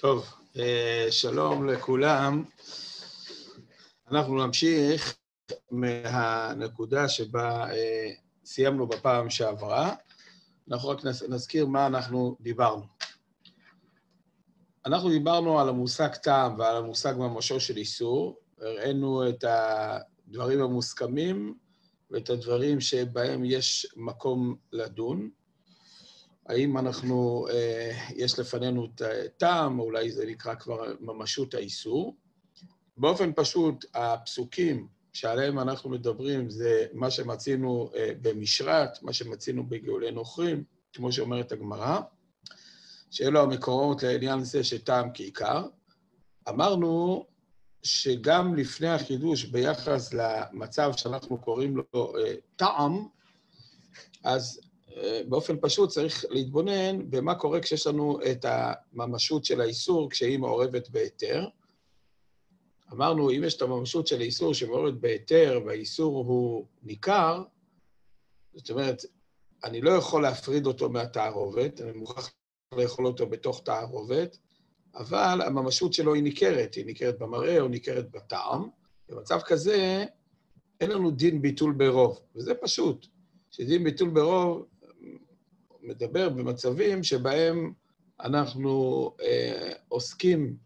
טוב, אה, שלום לכולם. אנחנו נמשיך מהנקודה שבה אה, סיימנו בפעם שעברה. אנחנו רק נזכיר מה אנחנו דיברנו. אנחנו דיברנו על המושג טעם ועל המושג ממשו של איסור, הראינו את הדברים המוסכמים ואת הדברים שבהם יש מקום לדון. האם אנחנו, אה, יש לפנינו טעם, אולי זה נקרא כבר ממשות האיסור. באופן פשוט, הפסוקים שעליהם אנחנו מדברים זה מה שמצינו אה, במשרת, מה שמצינו בגאולי נוכרים, כמו שאומרת הגמרא, שאלו המקורות לעניין זה שטעם כעיקר. אמרנו שגם לפני החידוש ביחס למצב שאנחנו קוראים לו אה, טעם, אז באופן פשוט צריך להתבונן במה קורה כשיש לנו את הממשות של האיסור כשהיא מעורבת בהיתר. אמרנו, אם יש את הממשות של האיסור שמעורבת בהיתר והאיסור הוא ניכר, זאת אומרת, אני לא יכול להפריד אותו מהתערובת, אני מוכרח לאכול אותו בתוך תערובת, אבל הממשות שלו היא ניכרת, היא ניכרת במראה או ניכרת בטעם. במצב כזה, אין לנו דין ביטול ברוב, וזה פשוט. שדין ביטול ברוב מדבר במצבים שבהם אנחנו אה, עוסקים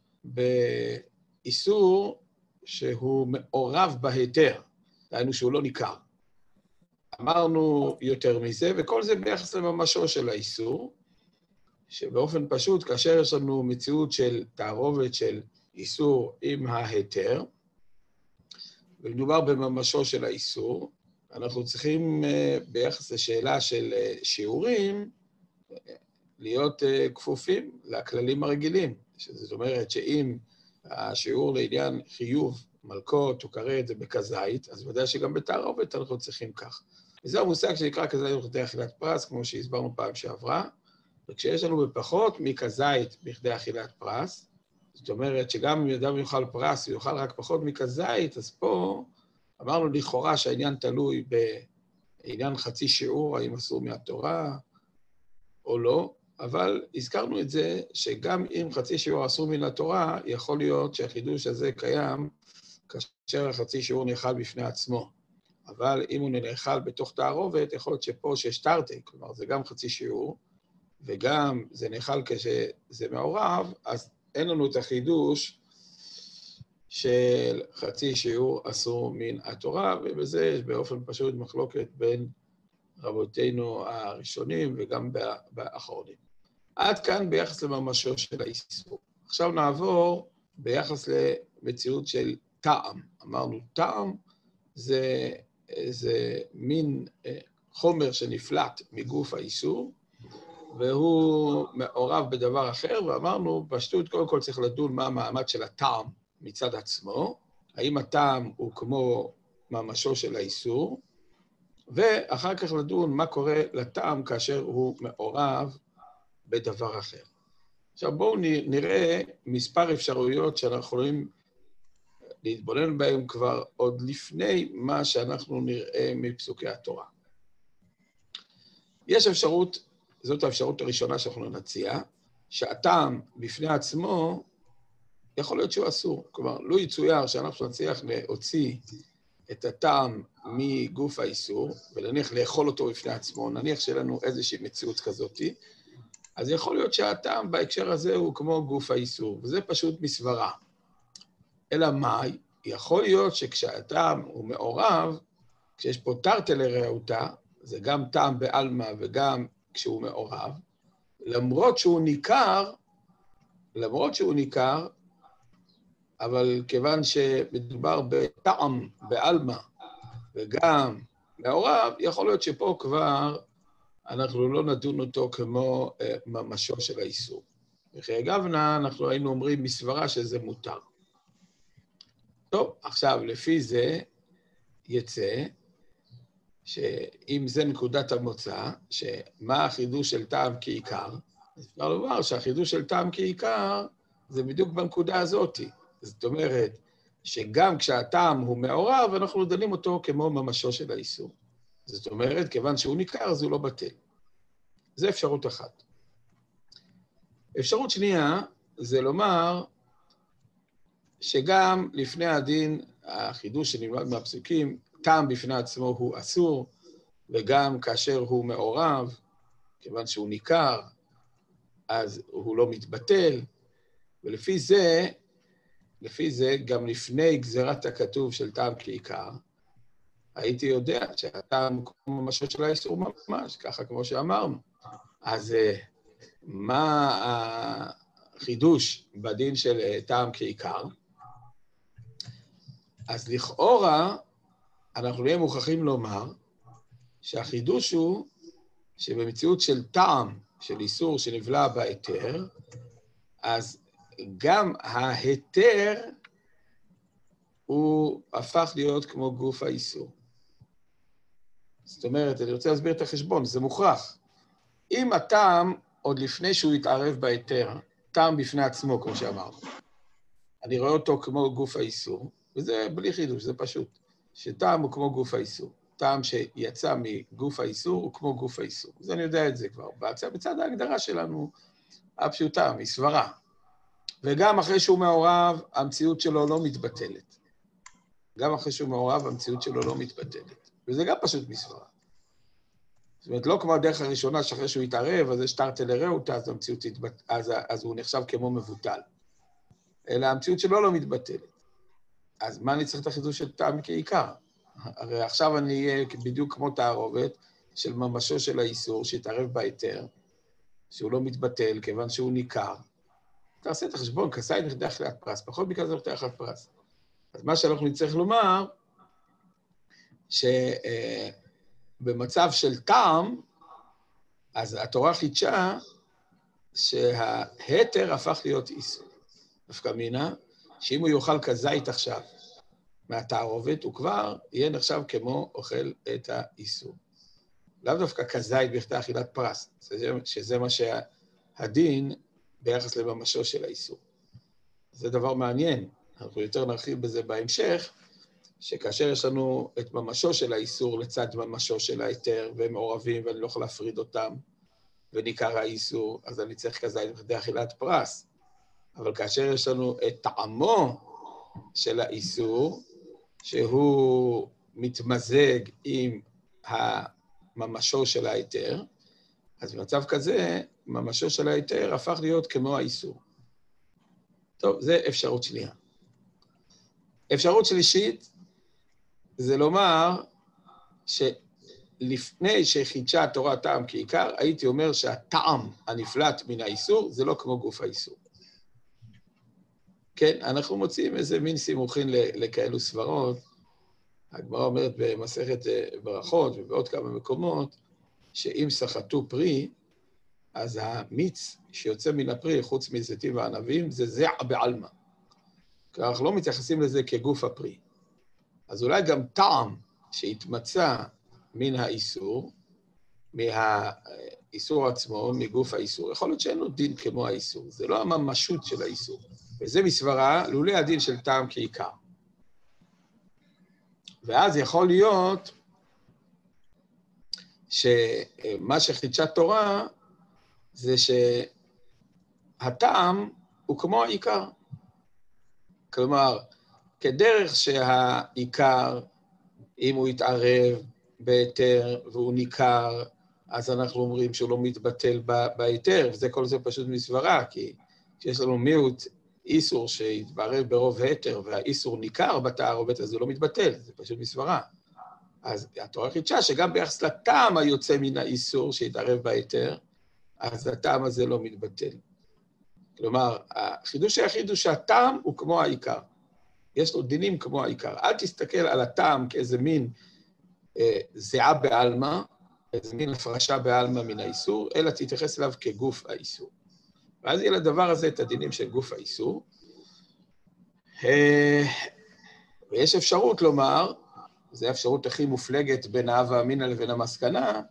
באיסור שהוא מעורב בהיתר, דהיינו שהוא לא ניכר. אמרנו יותר מזה, וכל זה ביחס לממשו של האיסור, שבאופן פשוט, כאשר יש לנו מציאות של תערובת של איסור עם ההיתר, ומדובר בממשו של האיסור, אנחנו צריכים, אה, ביחס לשאלה של אה, שיעורים, להיות אה, כפופים לכללים הרגילים. זאת אומרת שאם השיעור לעניין חיוב מלקות או כרת זה בכזית, אז ודאי שגם בתערובת אנחנו צריכים כך. וזה המושג שנקרא כזית בכדי אכילת פרס, כמו שהסברנו פעם שעברה, וכשיש לנו בפחות מכזית בכדי אכילת פרס, זאת אומרת שגם אם אדם יאכל פרס, הוא יאכל רק פחות מכזית, אז פה אמרנו לכאורה שהעניין תלוי בעניין חצי שיעור, האם אסור מהתורה או לא, אבל הזכרנו את זה שגם אם חצי שיעור אסור מן התורה, יכול להיות שהחידוש הזה קיים כאשר החצי שיעור נאכל בפני עצמו. אבל אם הוא נאכל בתוך תערובת, יכול להיות שפה שיש תרתי, כלומר זה גם חצי שיעור, וגם זה נאכל כשזה מעורב, אז אין לנו את החידוש של חצי שיעור אסור מן התורה, ובזה יש באופן פשוט מחלוקת בין רבותינו הראשונים וגם באחרונים. עד כאן ביחס לממשו של האיסור. עכשיו נעבור ביחס למציאות של טעם. אמרנו, טעם זה, זה מין אה, חומר שנפלט מגוף האיסור, והוא מעורב בדבר אחר, ואמרנו, פשטות, קודם כל צריך לדון מה המעמד של הטעם מצד עצמו, האם הטעם הוא כמו ממשו של האיסור, ואחר כך לדון מה קורה לטעם כאשר הוא מעורב בדבר אחר. עכשיו בואו נראה מספר אפשרויות שאנחנו יכולים להתבונן בהן כבר עוד לפני מה שאנחנו נראה מפסוקי התורה. יש אפשרות, זאת האפשרות הראשונה שאנחנו נציע, שהטעם בפני עצמו, יכול להיות שהוא אסור. כלומר, לו לא יצויר שאנחנו נצליח להוציא את הטעם מגוף האיסור, ונניח לאכול אותו בפני עצמו, נניח שיהיה לנו איזושהי מציאות כזאת, אז יכול להיות שהטעם בהקשר הזה הוא כמו גוף האיסור, וזה פשוט מסברה. אלא מה? יכול להיות שכשהטעם הוא מעורב, כשיש פה תרתי לרעותה, זה גם טעם בעלמא וגם כשהוא מעורב, למרות שהוא ניכר, למרות שהוא ניכר, אבל כיוון שמדובר בטעם, בעלמא, וגם מעורב, יכול להיות שפה כבר אנחנו לא נדון אותו כמו uh, ממשו של האיסור. וכי אגבנה, אנחנו היינו אומרים מסברה שזה מותר. טוב, עכשיו, לפי זה יצא שאם זה נקודת המוצא, שמה החידוש של טעם כעיקר, אז אפשר לומר שהחידוש של טעם כעיקר זה בדיוק בנקודה הזאתי. זאת אומרת, שגם כשהטעם הוא מעורב, אנחנו דנים אותו כמו ממשו של האיסור. זאת אומרת, כיוון שהוא ניכר, אז הוא לא בטל. זו אפשרות אחת. אפשרות שנייה, זה לומר שגם לפני הדין, החידוש שנלמד מהפסוקים, טעם בפני עצמו הוא אסור, וגם כאשר הוא מעורב, כיוון שהוא ניכר, אז הוא לא מתבטל, ולפי זה, לפי זה, גם לפני גזירת הכתוב של טעם כעיקר, הייתי יודע שהטעם כמו ממשו של האיסור ממש, ככה כמו שאמרנו. אז אה, מה החידוש בדין של אה, טעם כעיקר? אז לכאורה, אנחנו נהיה מוכרחים לומר שהחידוש הוא שבמציאות של טעם, של איסור שנבלע בהיתר, אז גם ההיתר הוא הפך להיות כמו גוף האיסור. זאת אומרת, אני רוצה להסביר את החשבון, זה מוכרח. אם הטעם, עוד לפני שהוא יתערב בהיתר, טעם בפני עצמו, כמו שאמרנו, אני רואה אותו כמו גוף האיסור, וזה בלי חידוש, זה פשוט, שטעם הוא כמו גוף האיסור. טעם שיצא מגוף האיסור הוא כמו גוף האיסור. אז אני יודע את זה כבר. בצד, בצד ההגדרה שלנו הפשוטה, מסברה. וגם אחרי שהוא מעורב, המציאות שלו לא מתבטלת. גם אחרי שהוא מעורב, המציאות שלו לא מתבטלת. וזה גם פשוט מסברה. זאת אומרת, לא כמו הדרך הראשונה, שאחרי שהוא יתערב, אז יש תרתי לרעותא, אז המציאות תתבט... אז, אז הוא נחשב כמו מבוטל. אלא המציאות שלו לא מתבטלת. אז מה אני צריך את החידוש של טעם כעיקר? הרי עכשיו אני אהיה בדיוק כמו תערובת של ממשו של האיסור, שיתערב בהיתר, שהוא לא מתבטל כיוון שהוא ניכר. תעשה את החשבון, כסאי נכדי אכילת פרס, פחות מכאן זה נכדי אכילת פרס. אז מה שאנחנו נצטרך לומר, שבמצב של טעם, אז התורה חידשה שההתר הפך להיות איסור. דווקא מינה, שאם הוא יאכל כזית עכשיו מהתערובת, הוא כבר יהיה נחשב כמו אוכל את האיסור. לאו דווקא כזית בכדי אכילת פרס, שזה מה שהדין ביחס לממשו של האיסור. זה דבר מעניין, אנחנו יותר נרחיב בזה בהמשך, שכאשר יש לנו את ממשו של האיסור לצד ממשו של ההיתר, והם מעורבים ואני לא יכול להפריד אותם, וניכר האיסור, אז אני צריך כזית בכדי אכילת פרס. אבל כאשר יש לנו את טעמו של האיסור, שהוא מתמזג עם הממשו של ההיתר, אז במצב כזה, ממשו של ההיתר הפך להיות כמו האיסור. טוב, זו אפשרות שנייה. אפשרות שלישית זה לומר שלפני שחידשה התורה טעם כעיקר, הייתי אומר שהטעם הנפלט מן האיסור זה לא כמו גוף האיסור. כן, אנחנו מוצאים איזה מין סימוכין לכאלו סברות. הגמרא אומרת במסכת אה, ברכות ובעוד כמה מקומות, שאם סחטו פרי, אז המיץ שיוצא מן הפרי, חוץ מזיתים וענבים, זה זע בעלמא. כי אנחנו לא מתייחסים לזה כגוף הפרי. אז אולי גם טעם שהתמצא מן האיסור, מהאיסור עצמו, מגוף האיסור, יכול להיות שאין לו דין כמו האיסור. זה לא הממשות של האיסור. וזה מסברה, לולא הדין של טעם כעיקר. ואז יכול להיות שמה שחידשה תורה זה שהטעם הוא כמו העיקר. כלומר, כדרך שהעיקר, אם הוא יתערב בהיתר והוא ניכר, אז אנחנו אומרים שהוא לא מתבטל בהיתר, וזה כל זה פשוט מסברה, כי כשיש לנו מיעוט איסור שהתברר ברוב היתר והאיסור ניכר בתערובת, אז הוא לא מתבטל, זה פשוט מסברה. אז התורה חידשה שגם ביחס לטעם היוצא מן האיסור שהתערב בהיתר, אז הטעם הזה לא מתבטל. כלומר, החידוש היחיד הוא שהטעם הוא כמו העיקר. יש לו דינים כמו העיקר. אל תסתכל על הטעם כאיזה מין אה, זיעה בעלמא, איזה מין הפרשה בעלמא מן האיסור, אלא תתייחס אליו כגוף האיסור. ואז יהיה לדבר הזה את הדינים של גוף האיסור. אה, ויש אפשרות לומר, זו האפשרות הכי מופלגת בין ההווה אמינא לבין המסקנה,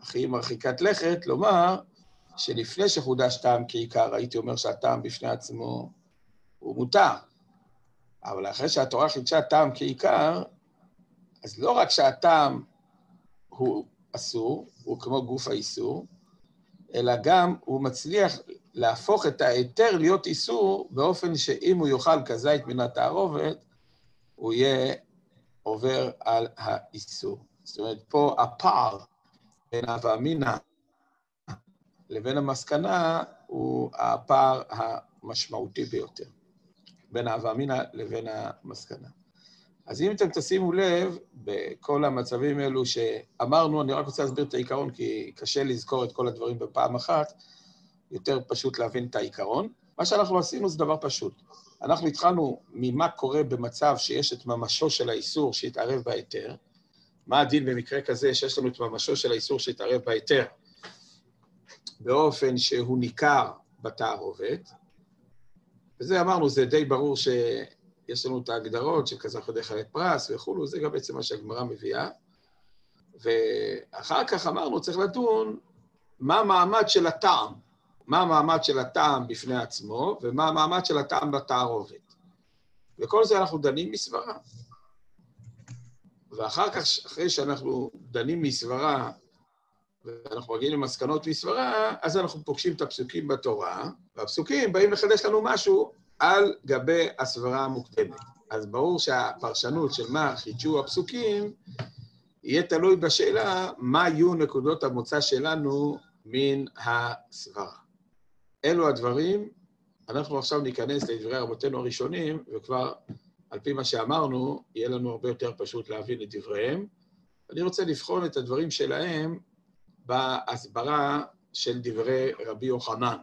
הכי מרחיקת לכת, לומר שלפני שחודש טעם כעיקר, הייתי אומר שהטעם בפני עצמו הוא מותר. אבל אחרי שהתורה חידשה טעם כעיקר, אז לא רק שהטעם הוא אסור, הוא כמו גוף האיסור, אלא גם הוא מצליח להפוך את ההיתר להיות איסור באופן שאם הוא יאכל כזית מן התערובת, הוא יהיה עובר על האיסור. זאת אומרת, פה הפער בין הווה אמינא לבין המסקנה הוא הפער המשמעותי ביותר, בין ההווה אמינא לבין המסקנה. אז אם אתם תשימו לב, בכל המצבים האלו שאמרנו, אני רק רוצה להסביר את העיקרון, כי קשה לזכור את כל הדברים בפעם אחת, יותר פשוט להבין את העיקרון. מה שאנחנו עשינו זה דבר פשוט. אנחנו התחלנו ממה קורה במצב שיש את ממשו של האיסור שהתערב בהיתר, מה הדין במקרה כזה שיש לנו את ממשו של האיסור שהתערב בהיתר, באופן שהוא ניכר בתערובת, וזה אמרנו, זה די ברור שיש לנו את ההגדרות של כזה חודי חלק פרס וכולו, זה גם בעצם מה שהגמרא מביאה. ואחר כך אמרנו, צריך לדון מה המעמד של הטעם, מה המעמד של הטעם בפני עצמו, ומה המעמד של הטעם בתערובת. וכל זה אנחנו דנים מסברה. ואחר כך, אחרי שאנחנו דנים מסברה, ואנחנו מגיעים למסקנות מסברה, אז אנחנו פוגשים את הפסוקים בתורה, והפסוקים באים לחדש לנו משהו על גבי הסברה המוקדמת. אז ברור שהפרשנות של מה חידשו הפסוקים, יהיה תלוי בשאלה מה יהיו נקודות המוצא שלנו מן הסברה. אלו הדברים, אנחנו עכשיו ניכנס לדברי רבותינו הראשונים, וכבר על פי מה שאמרנו, יהיה לנו הרבה יותר פשוט להבין את דבריהם. אני רוצה לבחון את הדברים שלהם בהסברה של דברי רבי יוחנן,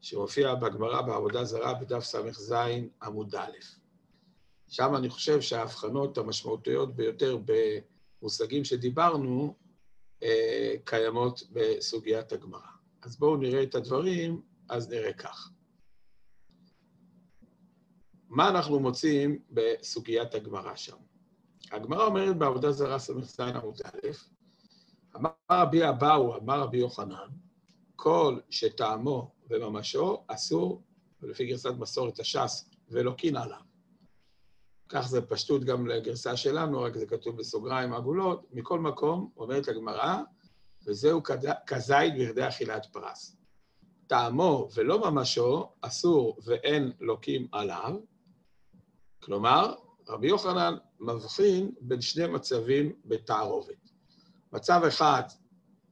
שמופיע בגמרא בעבודה זרה בדף ס"ז עמוד א'. שם אני חושב שההבחנות המשמעותיות ביותר במושגים שדיברנו אה, קיימות בסוגיית הגמרא. אז בואו נראה את הדברים, אז נראה כך. מה אנחנו מוצאים בסוגיית הגמרא שם? הגמרא אומרת בעבודה זרה ס"ז עמוד א', אמר רבי אבאו, אמר רבי יוחנן, כל שטעמו וממשו אסור, ולפי גרסת מסורת הש"ס, ולוקין עליו. כך זה פשטות גם לגרסה שלנו, רק זה כתוב בסוגריים עגולות. מכל מקום, אומרת הגמרא, וזהו כזית בכדי אכילת פרס. טעמו ולא ממשו אסור ואין לוקים עליו, כלומר, רבי יוחנן מבחין בין שני מצבים בתערובת. מצב אחד,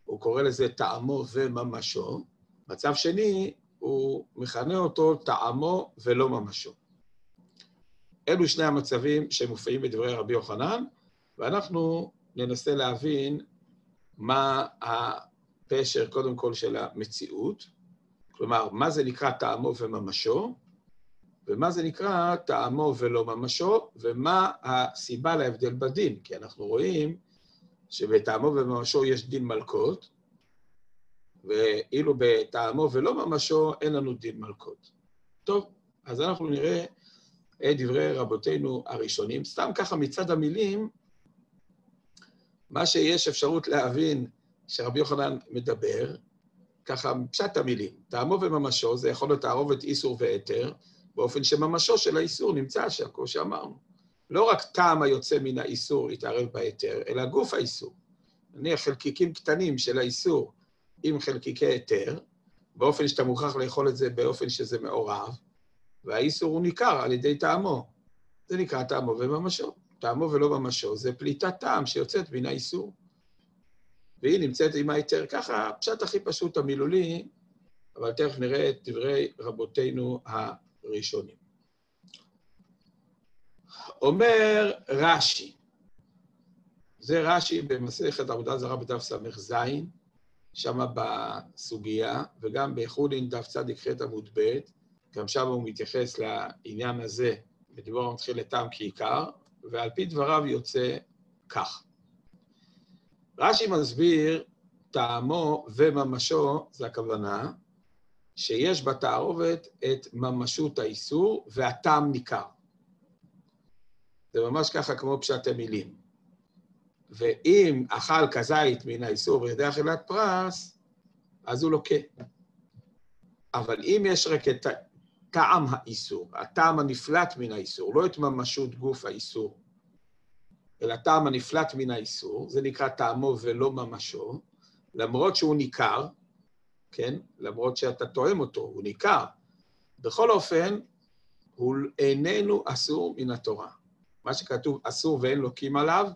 הוא קורא לזה טעמו וממשו, מצב שני, הוא מכנה אותו טעמו ולא ממשו. אלו שני המצבים שמופיעים בדברי רבי יוחנן, ואנחנו ננסה להבין מה הפשר, קודם כל, של המציאות, כלומר, מה זה נקרא טעמו וממשו, ומה זה נקרא טעמו ולא ממשו, ומה הסיבה להבדל בדין, כי אנחנו רואים שבטעמו וממשו יש דין מלכות, ואילו בטעמו ולא ממשו אין לנו דין מלכות. טוב, אז אנחנו נראה את דברי רבותינו הראשונים. סתם ככה מצד המילים, מה שיש אפשרות להבין שרבי יוחנן מדבר, ככה פשט המילים, טעמו וממשו, זה יכול להיות תערובת איסור והיתר, באופן שממשו של האיסור נמצא שם, כמו שאמרנו. לא רק טעם היוצא מן האיסור יתערב בהיתר, אלא גוף האיסור. נניח חלקיקים קטנים של האיסור עם חלקיקי היתר, באופן שאתה מוכרח לאכול את זה באופן שזה מעורב, והאיסור הוא ניכר על ידי טעמו. זה נקרא טעמו וממשו. טעמו ולא ממשו זה פליטת טעם שיוצאת מן האיסור. והיא נמצאת עם ההיתר. ככה, הפשט הכי פשוט המילולי, אבל תכף נראה את דברי רבותינו הראשונים. אומר רש"י, זה רש"י במסכת עבודה זרה בדף ס"ז, שם בסוגיה, וגם בחולין דף צ"ח עמוד ב', גם שם הוא מתייחס לעניין הזה, בדיבור המתחיל לטעם כעיקר, ועל פי דבריו יוצא כך. רש"י מסביר, טעמו וממשו, זה הכוונה, שיש בתערובת את ממשות האיסור והטעם ניכר. זה ממש ככה כמו פשט המילים. ואם אכל כזית מן האיסור וידי אכילת פרס, אז הוא לוקה. אבל אם יש רק את טעם האיסור, הטעם הנפלט מן האיסור, לא את ממשות גוף האיסור, אלא טעם הנפלט מן האיסור, זה נקרא טעמו ולא ממשו, למרות שהוא ניכר, כן? למרות שאתה תואם אותו, הוא ניכר. בכל אופן, הוא איננו אסור מן התורה. מה שכתוב אסור ואין לוקים עליו,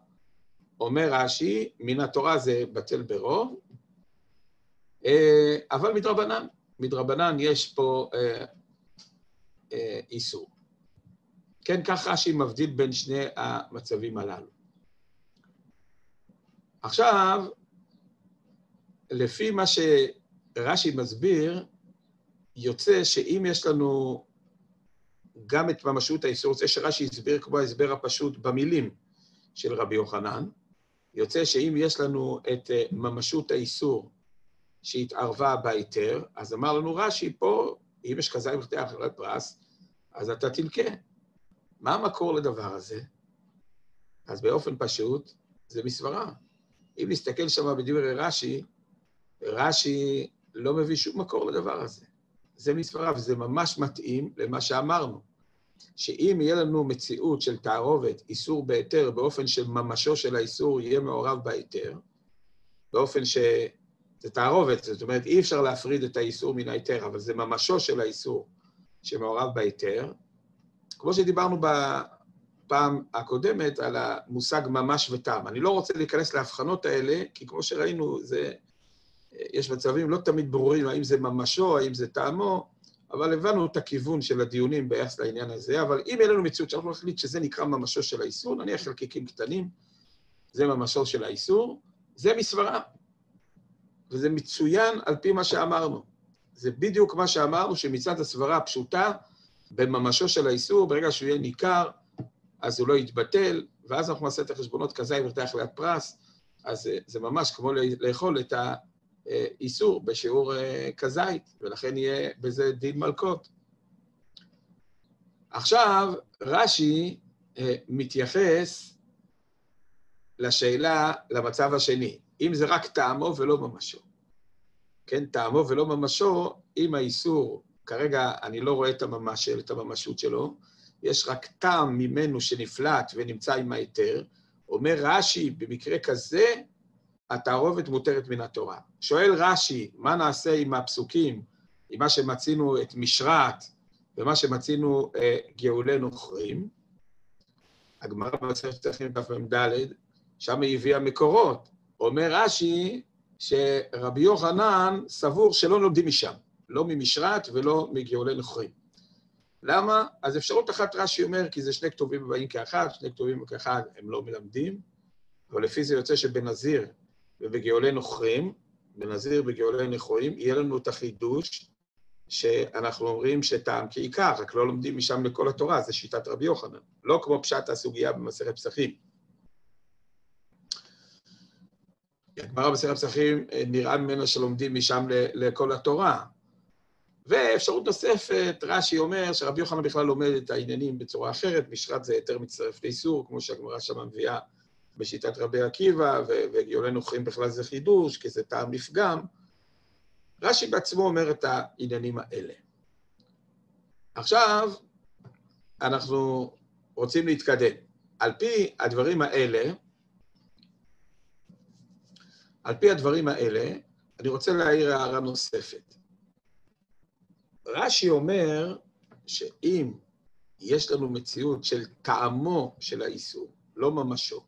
אומר רש"י, מן התורה זה בטל ברוב, אה, אבל מדרבנן, מדרבנן יש פה אה, איסור. כן, כך רש"י מבדיל בין שני המצבים הללו. עכשיו, לפי מה שרש"י מסביר, יוצא שאם יש לנו גם את ממשות האיסור, זה שרש"י הסביר כמו ההסבר הפשוט במילים של רבי יוחנן, יוצא שאם יש לנו את אה, ממשות האיסור שהתערבה בהיתר, אז אמר לנו רש"י, פה, אם יש כזית בכתב אחרת פרס, אז אתה תלקה. מה המקור לדבר הזה? אז באופן פשוט, זה מסברה. אם נסתכל שם בדברי רש"י, רש"י לא מביא שום מקור לדבר הזה. זה מסברה, וזה ממש מתאים למה שאמרנו, שאם יהיה לנו מציאות של תערובת, איסור בהיתר, באופן שממשו של האיסור יהיה מעורב בהיתר, באופן ש... זה תערובת, זאת אומרת, אי אפשר להפריד את האיסור מן ההיתר, אבל זה ממשו של האיסור שמעורב בהיתר. כמו שדיברנו בפעם הקודמת על המושג ממש וטעם. אני לא רוצה להיכנס להבחנות האלה, כי כמו שראינו, זה, יש מצבים לא תמיד ברורים האם זה ממשו, האם זה טעמו, אבל הבנו את הכיוון של הדיונים ביחס לעניין הזה. אבל אם אין לנו מציאות שאנחנו נחליט שזה נקרא ממשו של האיסור, נניח חלקיקים קטנים, זה ממשו של האיסור, זה מסברה. וזה מצוין על פי מה שאמרנו. זה בדיוק מה שאמרנו, שמצד הסברה הפשוטה, בממשו של האיסור, ברגע שהוא יהיה ניכר, אז הוא לא יתבטל, ואז אנחנו נעשה את החשבונות כזית ורתח ליד פרס, אז זה ממש כמו לאכול את האיסור בשיעור אה, כזית, ולכן יהיה בזה דין מלכות. עכשיו, רש"י אה, מתייחס לשאלה, למצב השני. אם זה רק טעמו ולא ממשו. כן, טעמו ולא ממשו, אם האיסור, כרגע אני לא רואה את הממש, את הממשות שלו, יש רק טעם ממנו שנפלט ונמצא עם ההיתר, אומר רש"י, במקרה כזה, התערובת מותרת מן התורה. שואל רש"י, מה נעשה עם הפסוקים, עם מה שמצינו את משרת ומה שמצינו אה, גאולי נוכרים? הגמרא במסכת תכנין דף שם היא הביאה מקורות. אומר רש"י שרבי יוחנן סבור שלא לומדים משם, לא ממשרת ולא מגאולי נוכרים. למה? אז אפשרות אחת רש"י אומר, כי זה שני כתובים הבאים כאחד, שני כתובים כאחד הם לא מלמדים, אבל לפי זה יוצא שבנזיר ובגאולי נוכרים, בנזיר ובגאולי נוכרים, יהיה לנו את החידוש שאנחנו אומרים שטעם כעיקר, רק לא לומדים משם לכל התורה, זה שיטת רבי יוחנן. לא כמו פשט הסוגיה במסכת פסחים. הגמרא בסרט פסחים אה, נראה ממנה שלומדים משם לכל התורה. ואפשרות נוספת, רש"י אומר שרבי יוחנן בכלל לומד את העניינים בצורה אחרת, משרת זה יותר מצטרף לאיסור, כמו שהגמרא שם מביאה בשיטת רבי עקיבא, וגיולי נוכחים בכלל זה חידוש, כי זה טעם לפגם. רש"י בעצמו אומר את העניינים האלה. עכשיו, אנחנו רוצים להתקדם. על פי הדברים האלה, על פי הדברים האלה, אני רוצה להעיר הערה נוספת. רש"י אומר שאם יש לנו מציאות של טעמו של האיסור, לא ממשו,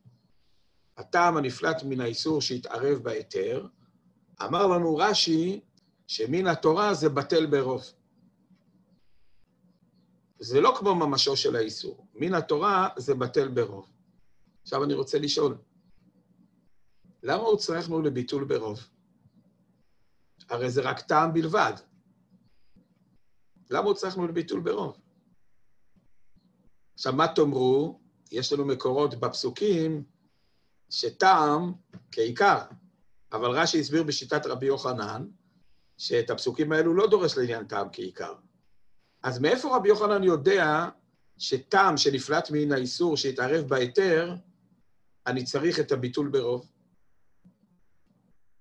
הטעם הנפלט מן האיסור שהתערב בהיתר, אמר לנו רש"י שמן התורה זה בטל ברוב. זה לא כמו ממשו של האיסור. מן התורה זה בטל ברוב. עכשיו אני רוצה לשאול, למה לנו לביטול ברוב? הרי זה רק טעם בלבד. למה לנו לביטול ברוב? עכשיו, מה תאמרו? יש לנו מקורות בפסוקים שטעם כעיקר, אבל רש"י הסביר בשיטת רבי יוחנן שאת הפסוקים האלו לא דורש לעניין טעם כעיקר. אז מאיפה רבי יוחנן יודע שטעם שנפלט מן האיסור שהתערב בהיתר, אני צריך את הביטול ברוב?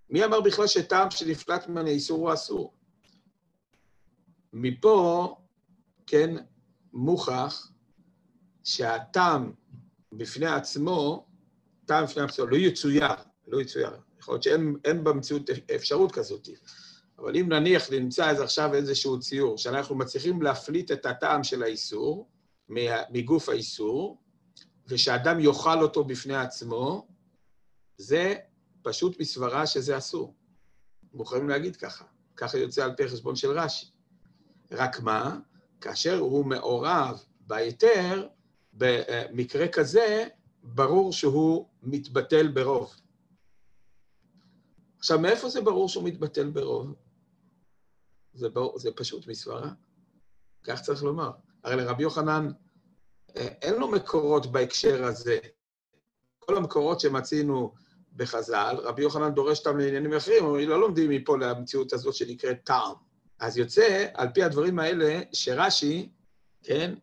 מי אמר בכלל שטעם שנפלט ממנו איסור הוא אסור? מפה, כן, מוכח שהטעם בפני עצמו, טעם בפני עצמו, לא יצויר, לא יצויר. יכול להיות שאין במציאות אפשרות כזאת, אבל אם נניח נמצא אז עכשיו איזשהו ציור, שאנחנו מצליחים להפליט את הטעם של האיסור מגוף האיסור, ושאדם יאכל אותו בפני עצמו, זה פשוט מסברה שזה אסור. מוכנים להגיד ככה. ככה יוצא על פי חשבון של רש"י. רק מה? כאשר הוא מעורב בהיתר, במקרה כזה, ברור שהוא מתבטל ברוב. עכשיו, מאיפה זה ברור שהוא מתבטל ברוב? זה, בור... זה פשוט מסברה. כך צריך לומר. הרי לרבי יוחנן אה, אין לו מקורות בהקשר הזה. כל המקורות שמצינו בחז"ל, רבי יוחנן דורש אותם לעניינים אחרים, אבל לא לומדים מפה למציאות הזאת שנקראת טעם. אז יוצא, על פי הדברים האלה, שרש"י, כן,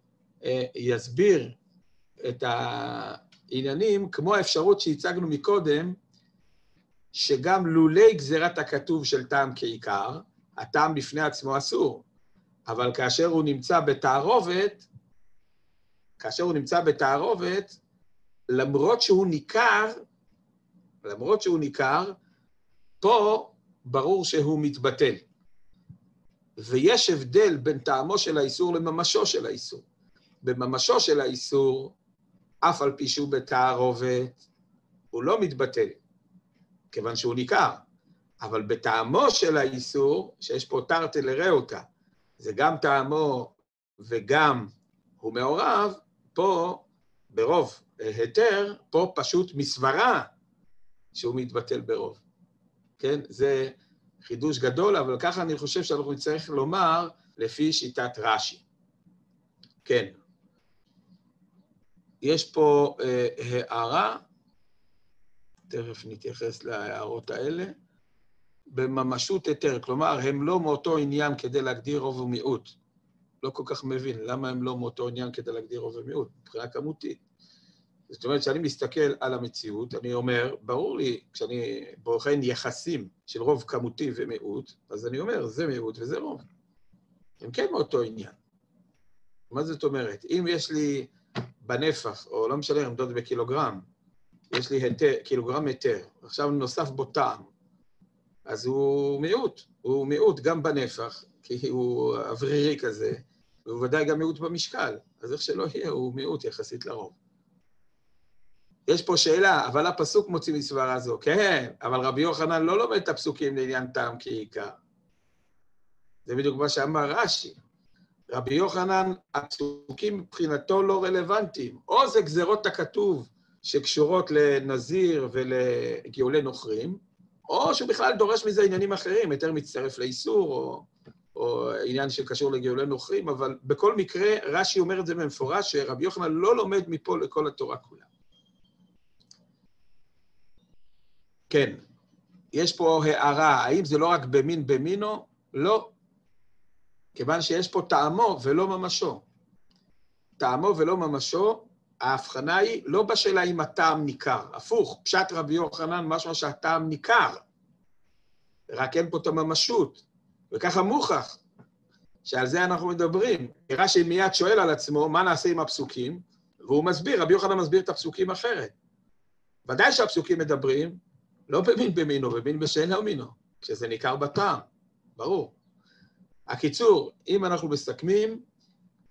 אה, יסביר את העניינים כמו האפשרות שהצגנו מקודם, שגם לולי גזירת הכתוב של טעם כעיקר, הטעם בפני עצמו אסור, אבל כאשר הוא נמצא בתערובת, כאשר הוא נמצא בתערובת, למרות שהוא ניכר, למרות שהוא ניכר, פה ברור שהוא מתבטל. ויש הבדל בין טעמו של האיסור לממשו של האיסור. בממשו של האיסור, אף על פי שהוא בתערובת, הוא לא מתבטל, כיוון שהוא ניכר. אבל בטעמו של האיסור, שיש פה תרתי לראותה, זה גם טעמו וגם הוא מעורב, פה, ברוב היתר, פה פשוט מסברה שהוא מתבטל ברוב. כן? זה חידוש גדול, אבל ככה אני חושב שאנחנו נצטרך לומר לפי שיטת רש"י. כן. יש פה אה, הערה, תכף נתייחס להערות האלה. בממשות היתר, כלומר, הם לא מאותו עניין כדי להגדיר רוב ומיעוט. לא כל כך מבין למה הם לא מאותו עניין כדי להגדיר רוב ומיעוט, מבחינה כמותית. זאת אומרת, כשאני מסתכל על המציאות, אני אומר, ברור לי, כשאני בוחן יחסים של רוב כמותי ומיעוט, אז אני אומר, זה מיעוט וזה רוב. הם כן מאותו עניין. מה זאת אומרת? אם יש לי בנפח, או לא משנה, עמדות בקילוגרם, יש לי היתר, קילוגרם היתר, עכשיו נוסף בו טעם, אז הוא מיעוט, הוא מיעוט גם בנפח, כי הוא אוורירי כזה, והוא ודאי גם מיעוט במשקל, אז איך שלא יהיה, הוא מיעוט יחסית לרוב. יש פה שאלה, אבל הפסוק מוציא מסברה זו. כן, אבל רבי יוחנן לא לומד את הפסוקים לעניין טעם כעיקר. זה בדיוק מה שאמר רש"י. רבי יוחנן, הפסוקים מבחינתו לא רלוונטיים. או זה גזרות הכתוב שקשורות לנזיר ולגאולי נוכרים, או שהוא בכלל דורש מזה עניינים אחרים, יותר מצטרף לאיסור, או, או עניין שקשור לגאולי נוכרים, אבל בכל מקרה, רש"י אומר את זה במפורש, שרבי יוחנן לא לומד מפה לכל התורה כולה. כן, יש פה הערה, האם זה לא רק במין במינו? לא. כיוון שיש פה טעמו ולא ממשו. טעמו ולא ממשו, ההבחנה היא לא בשאלה אם הטעם ניכר, הפוך, פשט רבי יוחנן משמע שהטעם ניכר, רק אין פה את הממשות, וככה מוכח, שעל זה אנחנו מדברים. רש"י מיד שואל על עצמו, מה נעשה עם הפסוקים? והוא מסביר, רבי יוחנן מסביר את הפסוקים אחרת. ודאי שהפסוקים מדברים, לא במין במינו, במין בשאינו ומינו, כשזה ניכר בטעם, ברור. הקיצור, אם אנחנו מסכמים,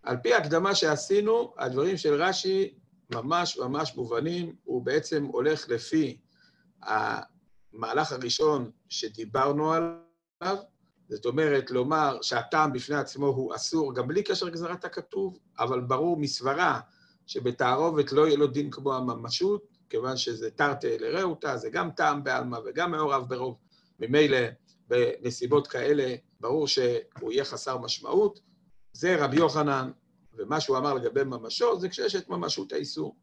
על פי ההקדמה שעשינו, הדברים של רש"י ממש ממש מובנים, הוא בעצם הולך לפי המהלך הראשון שדיברנו עליו, זאת אומרת, לומר שהטעם בפני עצמו הוא אסור גם בלי קשר לגזרת הכתוב, אבל ברור מסברה שבתערובת לא יהיה לו דין כמו הממשות, כיוון שזה תרתי לרעותה, זה גם טעם בעלמא וגם מעורב ברוב. ממילא, בנסיבות כאלה, ברור שהוא יהיה חסר משמעות. זה רבי יוחנן, ומה שהוא אמר לגבי ממשו, זה כשיש את ממשות האיסור.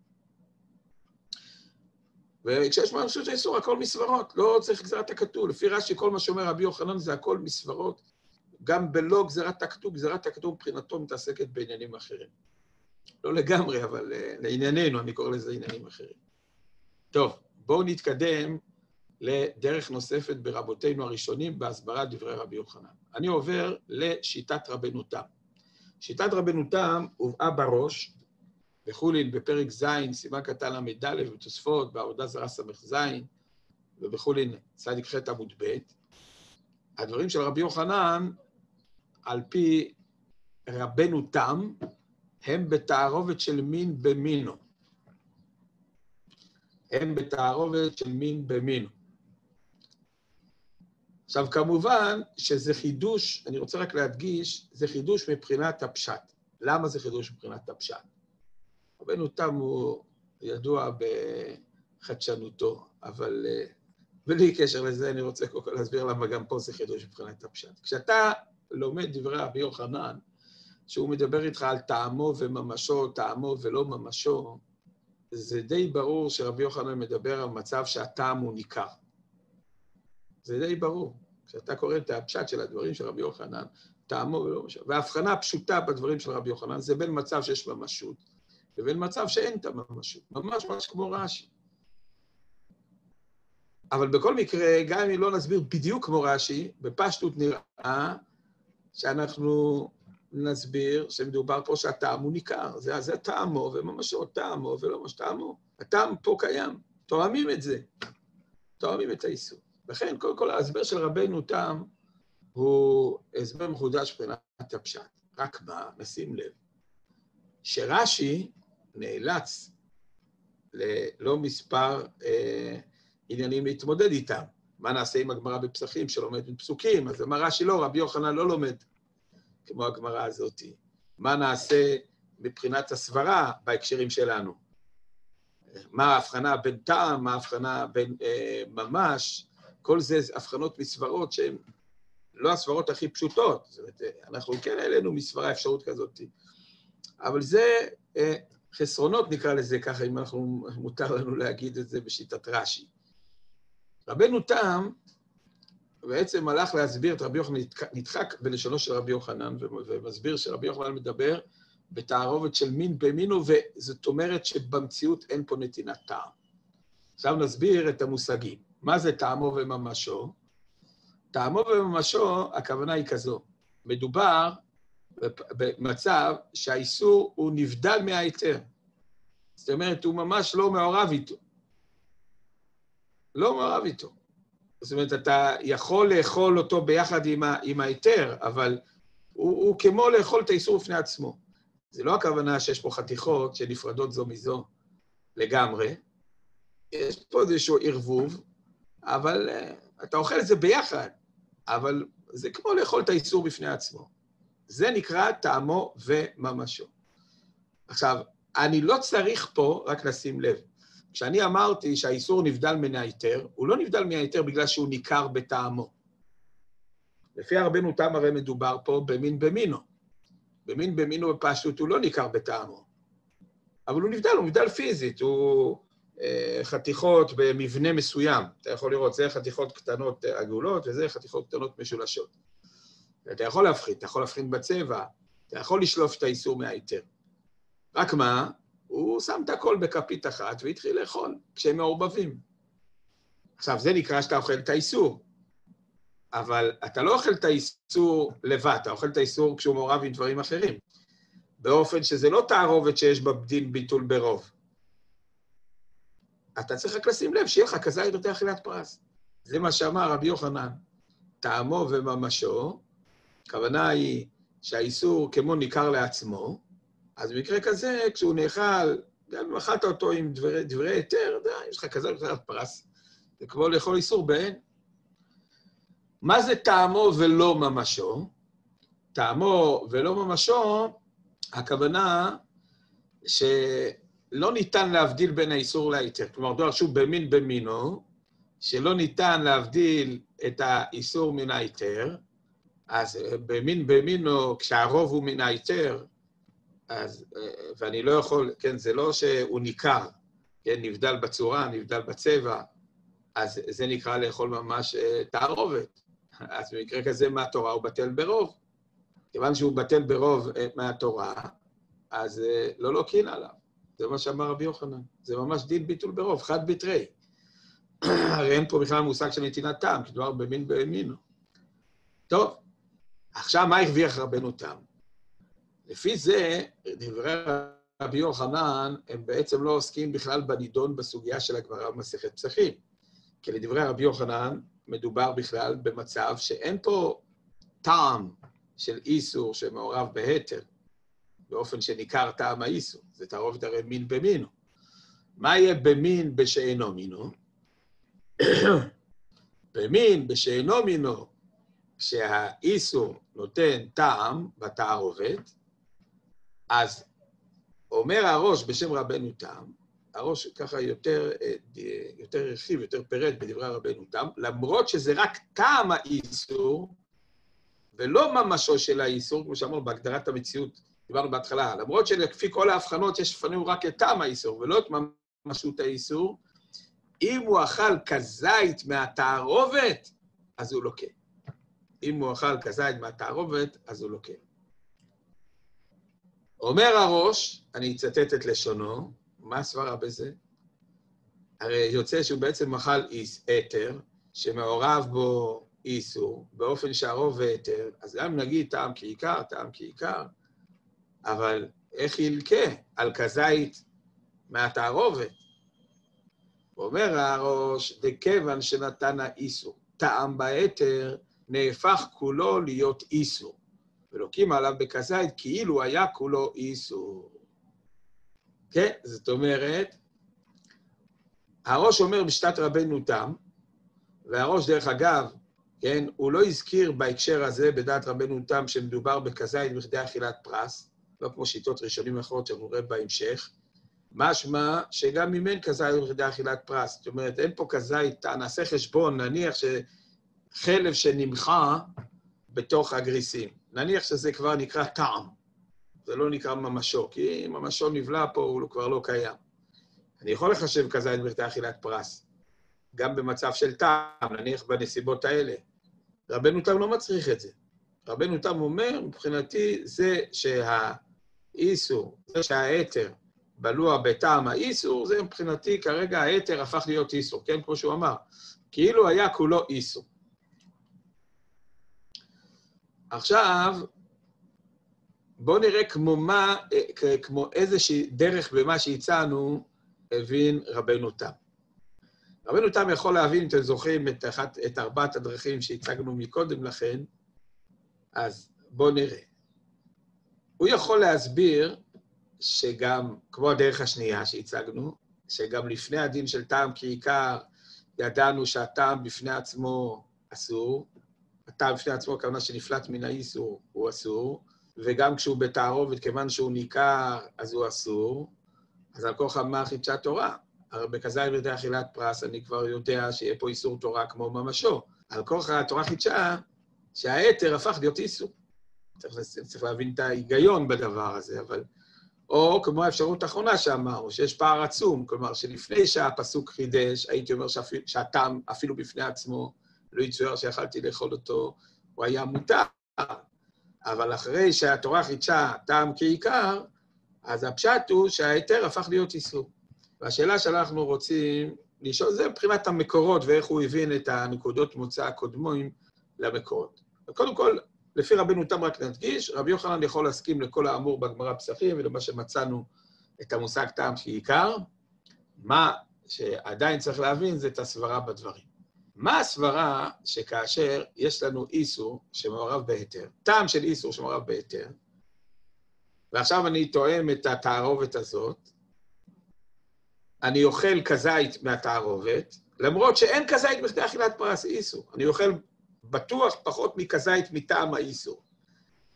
וכשיש ממשות האיסור, הכל מסברות, לא צריך גזירת הכתוב. לפי רש"י, כל מה שאומר רבי יוחנן זה הכל מסברות. גם בלא גזירת הכתוב, גזירת הכתוב מבחינתו מתעסקת בעניינים אחרים. לא לגמרי, אבל אה, לענייננו, אני קורא לזה עניינים אחרים. טוב, בואו נתקדם לדרך נוספת ברבותינו הראשונים בהסברת דברי רבי יוחנן. אני עובר לשיטת רבנו תם. שיטת רבנו תם הובאה בראש, בחולין בפרק ז', סימן קטן ל"ד, בתוספות, בעבודה זרה ס"ז, ובחולין צ"ח עמוד ב'. הדברים של רבי יוחנן, על פי רבנו תם, הם בתערובת של מין במינו. הם בתערובת של מין במינו. עכשיו, כמובן שזה חידוש, אני רוצה רק להדגיש, זה חידוש מבחינת הפשט. למה זה חידוש מבחינת הפשט? רבנו תם הוא ידוע בחדשנותו, אבל אה, בלי קשר לזה, אני רוצה קודם כל להסביר למה גם פה זה חידוש מבחינת הפשט. כשאתה לומד דברי רבי יוחנן, שהוא מדבר איתך על טעמו וממשו, טעמו ולא ממשו, זה די ברור שרבי יוחנן מדבר על מצב שהטעם הוא ניכר. זה די ברור. כשאתה קורא את הפשט של הדברים של רבי יוחנן, טעמו ולא ממשו. וההבחנה הפשוטה בדברים של רבי יוחנן זה בין מצב שיש ממשות לבין מצב שאין את הממשות. ממש ממש כמו רש"י. אבל בכל מקרה, גם אם לא נסביר בדיוק כמו רש"י, בפשטות נראה שאנחנו נסביר שמדובר פה שהטעם הוא ניכר. זה, זה טעמו וממשו, טעמו ולא ממש טעמו. הטעם פה קיים, תואמים את זה, תואמים את האיסור. לכן, קודם כל, ההסבר של רבנו תם הוא הסבר מחודש מבחינת הפשט. רק מה, נשים לב, שרש"י נאלץ ללא מספר אה, עניינים להתמודד איתם. מה נעשה עם הגמרא בפסחים שלומד מפסוקים? אז אמר רש"י לא, רבי יוחנן לא לומד כמו הגמרא הזאת. מה נעשה מבחינת הסברה בהקשרים שלנו? מה ההבחנה בין טעם, מה ההבחנה בין אה, ממש, כל זה הבחנות מסברות שהן לא הסברות הכי פשוטות. זאת אומרת, אנחנו כן העלינו מסברה אפשרות כזאת. אבל זה אה, חסרונות, נקרא לזה ככה, אם אנחנו, מותר לנו להגיד את זה בשיטת רש"י. רבנו תם בעצם הלך להסביר את רבי יוחנן, נדחק בלשונו של רבי יוחנן, ומסביר שרבי יוחנן מדבר בתערובת של מין במינו, וזאת אומרת שבמציאות אין פה נתינת טעם. עכשיו נסביר את המושגים. מה זה טעמו וממשו? טעמו וממשו, הכוונה היא כזו. מדובר במצב שהאיסור הוא נבדל מההיתר. זאת אומרת, הוא ממש לא מעורב איתו. לא מעורב איתו. זאת אומרת, אתה יכול לאכול אותו ביחד עם, ה, עם ההיתר, אבל הוא, הוא כמו לאכול את האיסור בפני עצמו. זה לא הכוונה שיש פה חתיכות שנפרדות זו מזו לגמרי. יש פה איזשהו ערבוב, אבל uh, אתה אוכל את זה ביחד, אבל זה כמו לאכול את האיסור בפני עצמו. זה נקרא טעמו וממשו. עכשיו, אני לא צריך פה, רק לשים לב, כשאני אמרתי שהאיסור נבדל מן ההיתר, הוא לא נבדל מההיתר בגלל שהוא ניכר בטעמו. לפי הרבנו תם הרי מדובר פה במין במינו. במין במינו בפשטות הוא לא ניכר בטעמו. אבל הוא נבדל, הוא נבדל פיזית, הוא אה, חתיכות במבנה מסוים. אתה יכול לראות, זה חתיכות קטנות עגולות וזה חתיכות קטנות משולשות. אתה יכול להבחין, אתה יכול להבחין בצבע, אתה יכול לשלוף את האיסור מההיתר. רק מה? הוא שם את הכל בכפית אחת והתחיל לאכול כשהם מעורבבים. עכשיו, זה נקרא שאתה אוכל את האיסור, אבל אתה לא אוכל את האיסור לבד, אתה אוכל את האיסור כשהוא מעורב עם דברים אחרים, באופן שזה לא תערובת שיש בה דין ביטול ברוב. אתה צריך רק לשים לב שיהיה לך כזית יותר אכילת פרס. זה מה שאמר רבי יוחנן, טעמו וממשו, הכוונה היא שהאיסור כמו ניכר לעצמו, אז במקרה כזה, כשהוא נאכל, גם אם אכלת אותו עם דברי היתר, יש לך כזה וכזה פרס. זה כמו לאכול איסור בהן. מה זה טעמו ולא ממשו? טעמו ולא ממשו, הכוונה שלא ניתן להבדיל בין האיסור להיתר. כלומר, דואר שוב במין במינו, שלא ניתן להבדיל את האיסור מן ההיתר, אז במין במינו, כשהרוב הוא מן ההיתר, אז, ואני לא יכול, כן, זה לא שהוא ניכר, כן, נבדל בצורה, נבדל בצבע, אז זה נקרא לאכול ממש אה, תערובת. אז במקרה כזה מהתורה הוא בטל ברוב. כיוון שהוא בטל ברוב אה, מהתורה, אז אה, לא לוקין עליו. זה מה שאמר רבי יוחנן. זה ממש דין ביטול ברוב, חד בתרי. הרי אין פה בכלל מושג של נתינת טעם, כי מדובר במין במינו. טוב, עכשיו מה הרוויח רבנו תם? לפי זה, דברי רבי יוחנן, הם בעצם לא עוסקים בכלל בנידון בסוגיה של הגמרא במסכת פסחים. כי לדברי רבי יוחנן, מדובר בכלל במצב שאין פה טעם של איסור שמעורב בהתר, באופן שניכר טעם האיסור. זה תערובת הרי מין במינו. מה יהיה במין בשאינו מינו? במין בשאינו מינו, כשהאיסור נותן טעם בתערובת, אז אומר הראש בשם רבנו תם, הראש ככה יותר, אה, יותר הרחיב, יותר פירט בדברי רבנו תם, למרות שזה רק טעם האיסור, ולא ממשו של האיסור, כמו שאמרנו בהגדרת המציאות, דיברנו בהתחלה, למרות שלפי כל ההבחנות יש לפנינו רק את טעם האיסור, ולא את משות האיסור, אם הוא אכל כזית מהתערובת, אז הוא לוקה. אם הוא אכל כזית מהתערובת, אז הוא לוקה. אומר הראש, אני אצטט את לשונו, מה הסברה בזה? הרי יוצא שהוא בעצם אכל איס, אתר, שמעורב בו איסור, באופן שהרוב ואתר, אז גם נגיד טעם כעיקר, טעם כעיקר, אבל איך ילקה על כזית מהתערובת? אומר הראש, דכיוון שנתן האיסור, טעם באתר, נהפך כולו להיות איסור. ולוקים עליו בכזית כאילו היה כולו איסור. כן? זאת אומרת, הראש אומר בשיטת רבנו תם, והראש, דרך אגב, כן, הוא לא הזכיר בהקשר הזה, בדעת רבנו תם, שמדובר בכזית בכדי אכילת פרס, לא כמו שיטות ראשונים אחרות שאנחנו נראה בהמשך, משמע שגם אם אין כזית בכדי אכילת פרס, זאת אומרת, אין פה כזית, נעשה חשבון, נניח שחלב שנמחה בתוך הגריסים, נניח שזה כבר נקרא טעם, זה לא נקרא ממשו, כי אם ממשו נבלע פה, הוא כבר לא קיים. אני יכול לחשב כזית בכדי אכילת פרס, גם במצב של טעם, נניח בנסיבות האלה. רבנו תם לא מצריך את זה. רבנו תם אומר, מבחינתי, זה שהאיסור, זה שהאתר בלוע בטעם האיסור, זה מבחינתי, כרגע האתר הפך להיות איסור, כן? כמו שהוא אמר. כאילו היה כולו איסור. עכשיו, בואו נראה כמו מה, כמו איזושהי דרך במה שהצענו, הבין רבנו תם. רבנו תם יכול להבין, אם אתם זוכרים, את, אחת, את ארבעת הדרכים שהצגנו מקודם לכן, אז בואו נראה. הוא יכול להסביר שגם, כמו הדרך השנייה שהצגנו, שגם לפני הדין של טעם כעיקר, ידענו שהטעם בפני עצמו אסור, הטעם בפני עצמו, הכוונה שנפלט מן האיסור, הוא אסור, וגם כשהוא בתערובת, כיוון שהוא ניכר, אז הוא אסור, אז על כוח מה חידשה תורה. הרי בכזית בידי אכילת פרס, אני כבר יודע שיהיה פה איסור תורה כמו ממשו. על כוח התורה חידשה שהאתר הפך להיות איסור. צריך, צריך להבין את ההיגיון בדבר הזה, אבל... או כמו האפשרות האחרונה שאמרנו, שיש פער עצום, כלומר, שלפני שהפסוק חידש, הייתי אומר שהטעם אפילו בפני עצמו, לא יצויר שיכלתי לאכול אותו, הוא היה מותר. אבל אחרי שהתורה חידשה טעם כעיקר, אז הפשט הוא שההיתר הפך להיות איסור. והשאלה שאנחנו רוצים לשאול, זה מבחינת המקורות ואיך הוא הבין את הנקודות מוצא הקודמים למקורות. קודם כל, לפי רבנו תם רק נדגיש, רבי יוחנן יכול להסכים לכל האמור בגמרא פסחים ולמה שמצאנו את המושג טעם כעיקר. מה שעדיין צריך להבין זה את הסברה בדברים. מה הסברה שכאשר יש לנו איסור שמעורב בהיתר, טעם של איסור שמעורב בהיתר, ועכשיו אני תואם את התערובת הזאת, אני אוכל כזית מהתערובת, למרות שאין כזית בכדי אכילת פרס איסור. אני אוכל בטוח פחות מכזית מטעם האיסור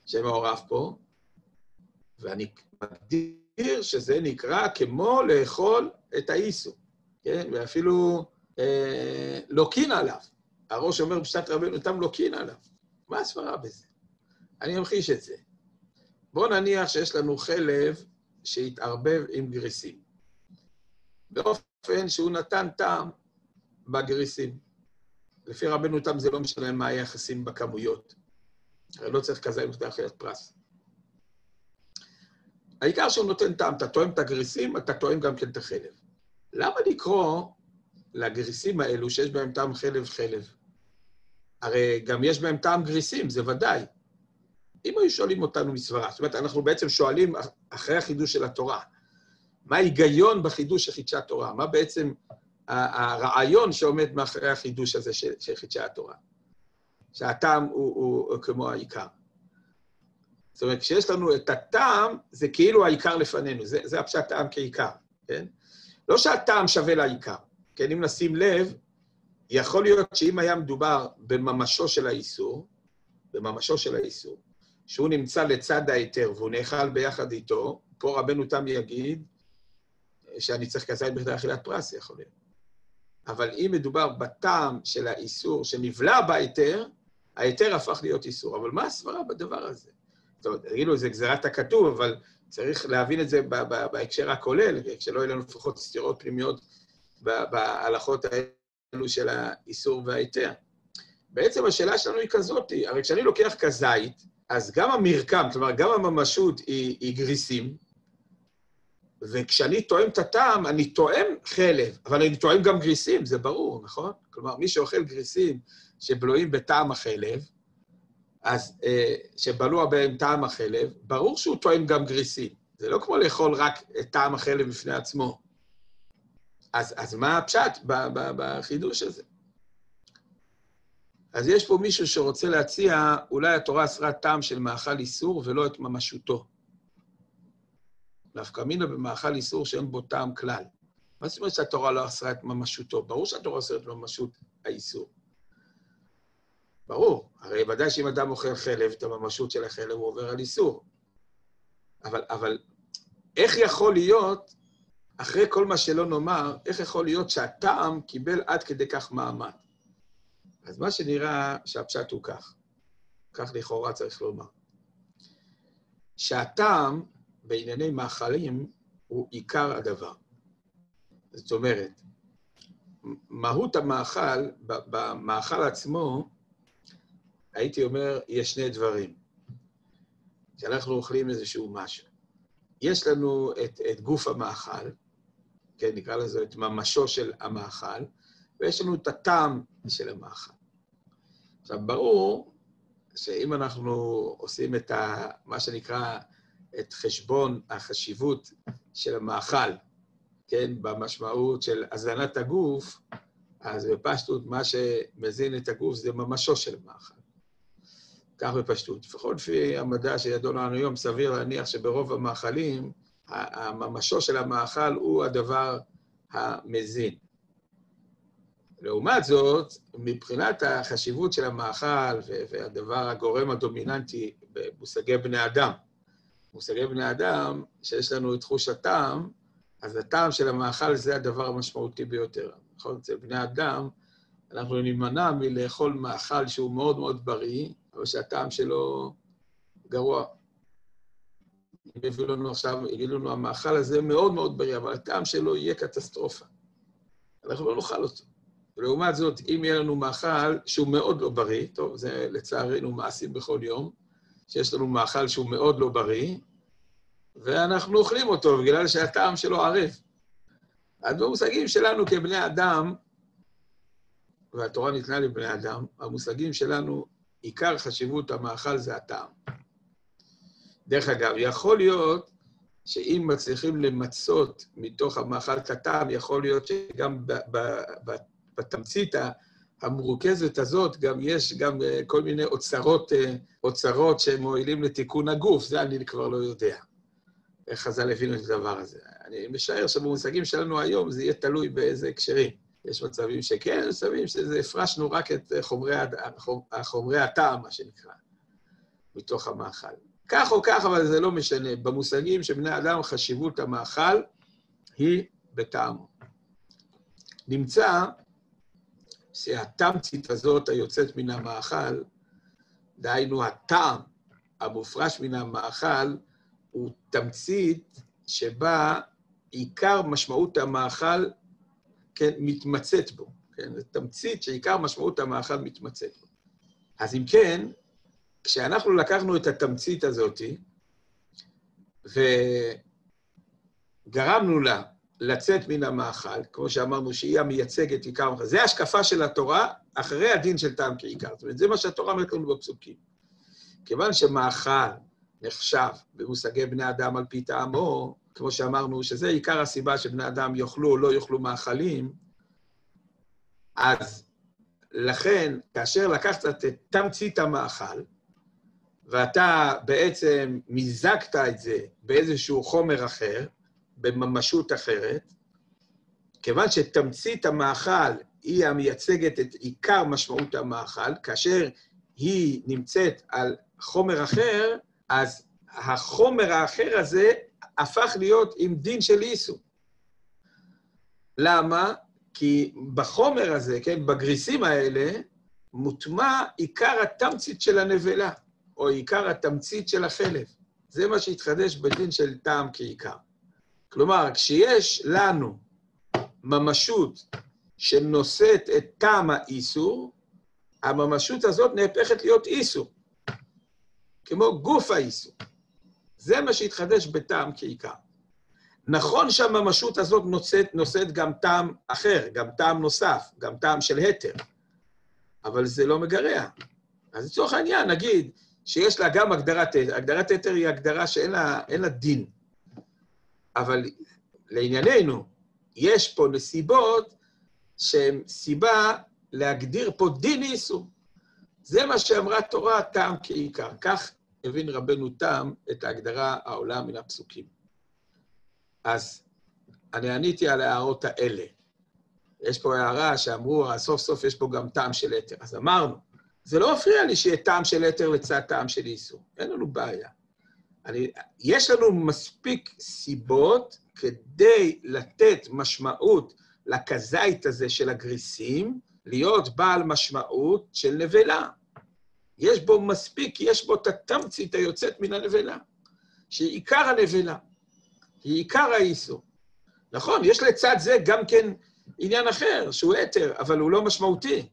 שמעורב פה, ואני מגדיר שזה נקרא כמו לאכול את האיסור, כן? ואפילו לוקין עליו. הראש אומר בשעת רבנו, תם לוקין עליו. מה הסברה בזה? אני אמחיש את זה. בואו נניח שיש לנו חלב שהתערבב עם גריסים, באופן שהוא נתן טעם בגריסים. לפי רבנו תם זה לא משנה מה היחסים בכמויות. הרי לא צריך כזה בכדי אכילת פרס. העיקר שהוא נותן טעם, אתה טועם את הגריסים, אתה טועם גם כן את החלב. למה לקרוא לגריסים האלו שיש בהם טעם חלב חלב? הרי גם יש בהם טעם גריסים, זה ודאי. אם היו שואלים אותנו מסברה, זאת אומרת, אנחנו בעצם שואלים אחרי החידוש של התורה, מה ההיגיון בחידוש של חידשת תורה? מה בעצם הרעיון שעומד מאחורי החידוש הזה חידשי התורה. שהטעם הוא, הוא, הוא כמו העיקר. זאת אומרת, כשיש לנו את הטעם, זה כאילו העיקר לפנינו, זה, זה הפשט טעם כעיקר, כן? לא שהטעם שווה לעיקר, כן? אם נשים לב, יכול להיות שאם היה מדובר בממשו של האיסור, בממשו של האיסור, שהוא נמצא לצד ההיתר והוא נאכל ביחד איתו, פה רבנו תם יגיד שאני צריך כזית בכדי אכילת פרס, יכול להיות. אבל אם מדובר בטעם של האיסור שנבלע בהיתר, ההיתר הפך להיות איסור. אבל מה הסברה בדבר הזה? זאת אומרת, תגידו, זה גזירת הכתוב, אבל צריך להבין את זה בהקשר הכולל, שלא יהיו לנו לפחות סתירות פנימיות בהלכות האלו של האיסור וההיתר. בעצם השאלה שלנו היא כזאת, הרי כשאני לוקח כזית, אז גם המרקם, כלומר, גם הממשות היא, היא גריסים, וכשאני טועם את הטעם, אני טועם חלב, אבל אני טועם גם גריסים, זה ברור, נכון? כלומר, מי שאוכל גריסים שבלועים בטעם החלב, אז אה, שבלוע בהם טעם החלב, ברור שהוא טועם גם גריסים. זה לא כמו לאכול רק את טעם החלב בפני עצמו. אז, אז מה הפשט בחידוש הזה? אז יש פה מישהו שרוצה להציע, אולי התורה אסרה טעם של מאכל איסור ולא את ממשותו. נפקא מינה במאכל איסור שאין בו טעם כלל. מה זאת אומרת שהתורה לא אסרה את ממשותו? ברור שהתורה אסרה את ממשות האיסור. ברור, הרי ודאי שאם אדם אוכל חלב, את הממשות של החלב הוא עובר על איסור. אבל, אבל איך יכול להיות, אחרי כל מה שלא נאמר, איך יכול להיות שהטעם קיבל עד כדי כך מעמד? אז מה שנראה שהפשט הוא כך, כך לכאורה צריך לומר, שהטעם בענייני מאכלים הוא עיקר הדבר. זאת אומרת, מהות המאכל, במאכל עצמו, הייתי אומר, יש שני דברים. כשאנחנו אוכלים איזשהו משהו. יש לנו את, את גוף המאכל, כן, נקרא לזה את ממשו של המאכל, ויש לנו את הטעם של המאכל. עכשיו, ברור שאם אנחנו עושים את ה, מה שנקרא, את חשבון החשיבות של המאכל, כן, במשמעות של הזנת הגוף, אז בפשטות מה שמזין את הגוף זה ממשו של המאכל. כך בפשטות. לפחות לפי המדע שידוע לנו היום, סביר להניח שברוב המאכלים, הממשו של המאכל הוא הדבר המזין. לעומת זאת, מבחינת החשיבות של המאכל והדבר הגורם הדומיננטי במושגי בני אדם, מושגי בני אדם, שיש לנו את חוש הטעם, אז הטעם של המאכל זה הדבר המשמעותי ביותר. נכון? אצל בני אדם, אנחנו נימנע מלאכול מאכל שהוא מאוד מאוד בריא, אבל שהטעם שלו גרוע. יביאו לנו עכשיו, יגידו לנו, המאכל הזה מאוד מאוד בריא, אבל הטעם שלו יהיה קטסטרופה. אנחנו לא נאכל אותו. ולעומת זאת, אם יהיה לנו מאכל שהוא מאוד לא בריא, טוב, זה לצערנו מעשים בכל יום, שיש לנו מאכל שהוא מאוד לא בריא, ואנחנו אוכלים אותו בגלל שהטעם שלו ערב. אז במושגים שלנו כבני אדם, והתורה ניתנה לבני אדם, המושגים שלנו, עיקר חשיבות המאכל זה הטעם. דרך אגב, יכול להיות שאם מצליחים למצות מתוך המאכל את הטעם, יכול להיות שגם בתמצית המרוכזת הזאת גם יש גם אה, כל מיני אוצרות, אה, אוצרות שמועילים לתיקון הגוף, זה אני כבר לא יודע. איך חז"ל הבינו את הדבר הזה. אני משער שבמושגים שלנו היום זה יהיה תלוי באיזה הקשרים. יש מצבים שכן, מצבים שזה הפרשנו רק את חומרי, חומרי הטעם, מה שנקרא, מתוך המאכל. כך או כך, אבל זה לא משנה. במושגים של בני אדם, חשיבות המאכל היא בטעמו. נמצא שהתמצית הזאת היוצאת מן המאכל, דהיינו הטעם המופרש מן המאכל, הוא תמצית שבה עיקר משמעות המאכל, כן, מתמצאת בו. כן, זו תמצית שעיקר משמעות המאכל מתמצאת בו. אז אם כן, כשאנחנו לקחנו את התמצית הזאת וגרמנו לה לצאת מן המאכל, כמו שאמרנו, שהיא המייצגת עיקר המאכל. זה השקפה של התורה אחרי הדין של טעם כעיקר. זאת אומרת, זה מה שהתורה אומרת לנו בפסוקים. כיוון שמאכל נחשב במושגי בני אדם על פי טעמו, כמו שאמרנו, שזה עיקר הסיבה שבני אדם יאכלו או לא יאכלו מאכלים, אז לכן, כאשר לקחת את תמצית המאכל, ואתה בעצם מיזגת את זה באיזשהו חומר אחר, בממשות אחרת, כיוון שתמצית המאכל היא המייצגת את עיקר משמעות המאכל, כאשר היא נמצאת על חומר אחר, אז החומר האחר הזה הפך להיות עם דין של איסו. למה? כי בחומר הזה, כן, בגריסים האלה, מוטמע עיקר התמצית של הנבלה, או עיקר התמצית של החלב. זה מה שהתחדש בדין של טעם כעיקר. כלומר, כשיש לנו ממשות שנושאת את טעם האיסור, הממשות הזאת נהפכת להיות איסור, כמו גוף האיסור. זה מה שהתחדש בטעם כעיקר. נכון שהממשות הזאת נושאת, נושאת גם טעם אחר, גם טעם נוסף, גם טעם של התר, אבל זה לא מגרע. אז לצורך העניין, נגיד שיש לה גם הגדרת התר, הגדרת התר היא הגדרה שאין לה, לה דין, אבל לענייננו, יש פה נסיבות שהן סיבה להגדיר פה דין איסור. זה מה שאמרה תורה, טעם כעיקר. כך הבין רבנו תם את ההגדרה העולה מן הפסוקים. אז אני עניתי על ההערות האלה. יש פה הערה שאמרו, סוף סוף יש פה גם טעם של אתר. אז אמרנו, זה לא מפריע לי שיהיה טעם של אתר לצד טעם של איסור. אין לנו בעיה. אני, יש לנו מספיק סיבות כדי לתת משמעות לכזית הזה של הגריסים, להיות בעל משמעות של נבלה. יש בו מספיק, יש בו את התמצית היוצאת מן הנבלה, שהיא עיקר הנבלה, היא עיקר האיסור. נכון, יש לצד זה גם כן עניין אחר, שהוא אתר, אבל הוא לא משמעותי,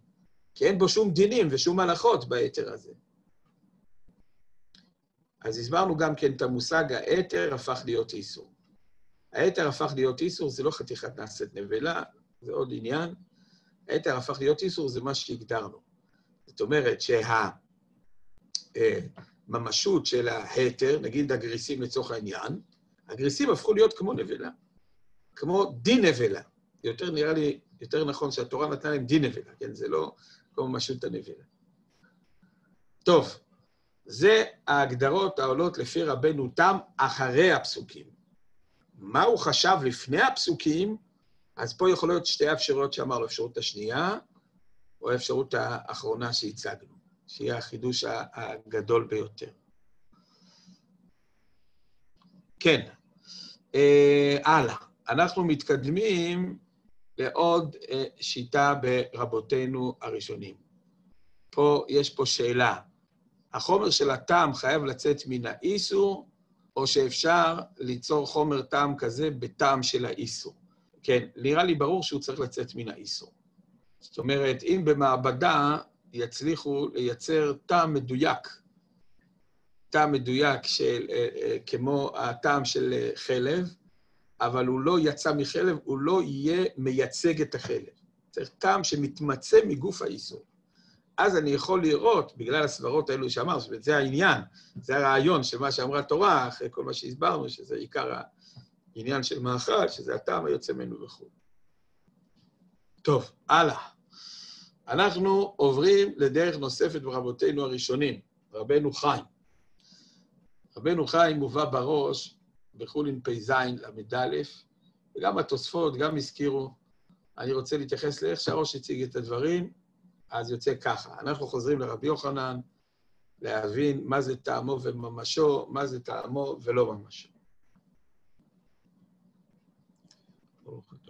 כי אין בו שום דינים ושום הלכות באתר הזה. אז הסברנו גם כן את המושג האתר הפך להיות איסור. האתר הפך להיות איסור, זה לא חתיכת נעשית נבלה, זה עוד עניין. האתר הפך להיות איסור, זה מה שהגדרנו. זאת אומרת שה... אה, ממשות של ההתר, נגיד הגריסים לצורך העניין, הגריסים הפכו להיות כמו נבלה, כמו דין נבלה. יותר נראה לי, יותר נכון שהתורה נתנה להם דין נבלה, כן? זה לא כמו ממשות הנבלה. טוב, זה ההגדרות העולות לפי רבנו תם אחרי הפסוקים. מה הוא חשב לפני הפסוקים? אז פה יכול להיות שתי אפשרויות שאמרנו, האפשרות השנייה או האפשרות האחרונה שהצגנו. שיהיה החידוש הגדול ביותר. כן, אה, הלאה. אנחנו מתקדמים לעוד אה, שיטה ברבותינו הראשונים. פה, יש פה שאלה. החומר של הטעם חייב לצאת מן האיסור, או שאפשר ליצור חומר טעם כזה בטעם של האיסור? כן, נראה לי ברור שהוא צריך לצאת מן האיסור. זאת אומרת, אם במעבדה יצליחו לייצר טעם מדויק, טעם מדויק של, אה, אה, כמו הטעם של אה, חלב, אבל הוא לא יצא מחלב, הוא לא יהיה מייצג את החלב. צריך טעם שמתמצא מגוף האיסור. אז אני יכול לראות, בגלל הסברות האלו שאמר, זה העניין, זה הרעיון של מה שאמרה תורה, אחרי כל מה שהסברנו, שזה עיקר העניין של מאכל, שזה הטעם היוצא ממנו וכו'. טוב, הלאה. אנחנו עוברים לדרך נוספת ברבותינו הראשונים, רבנו חיים. רבנו חיים מובא בראש בחולין פ"ז ל"א, וגם התוספות, גם הזכירו. אני רוצה להתייחס לאיך שהראש הציג את הדברים, אז יוצא ככה. אנחנו חוזרים לרבי יוחנן, להבין מה זה טעמו וממשו, מה זה טעמו ולא ממשו. ברוך אתה.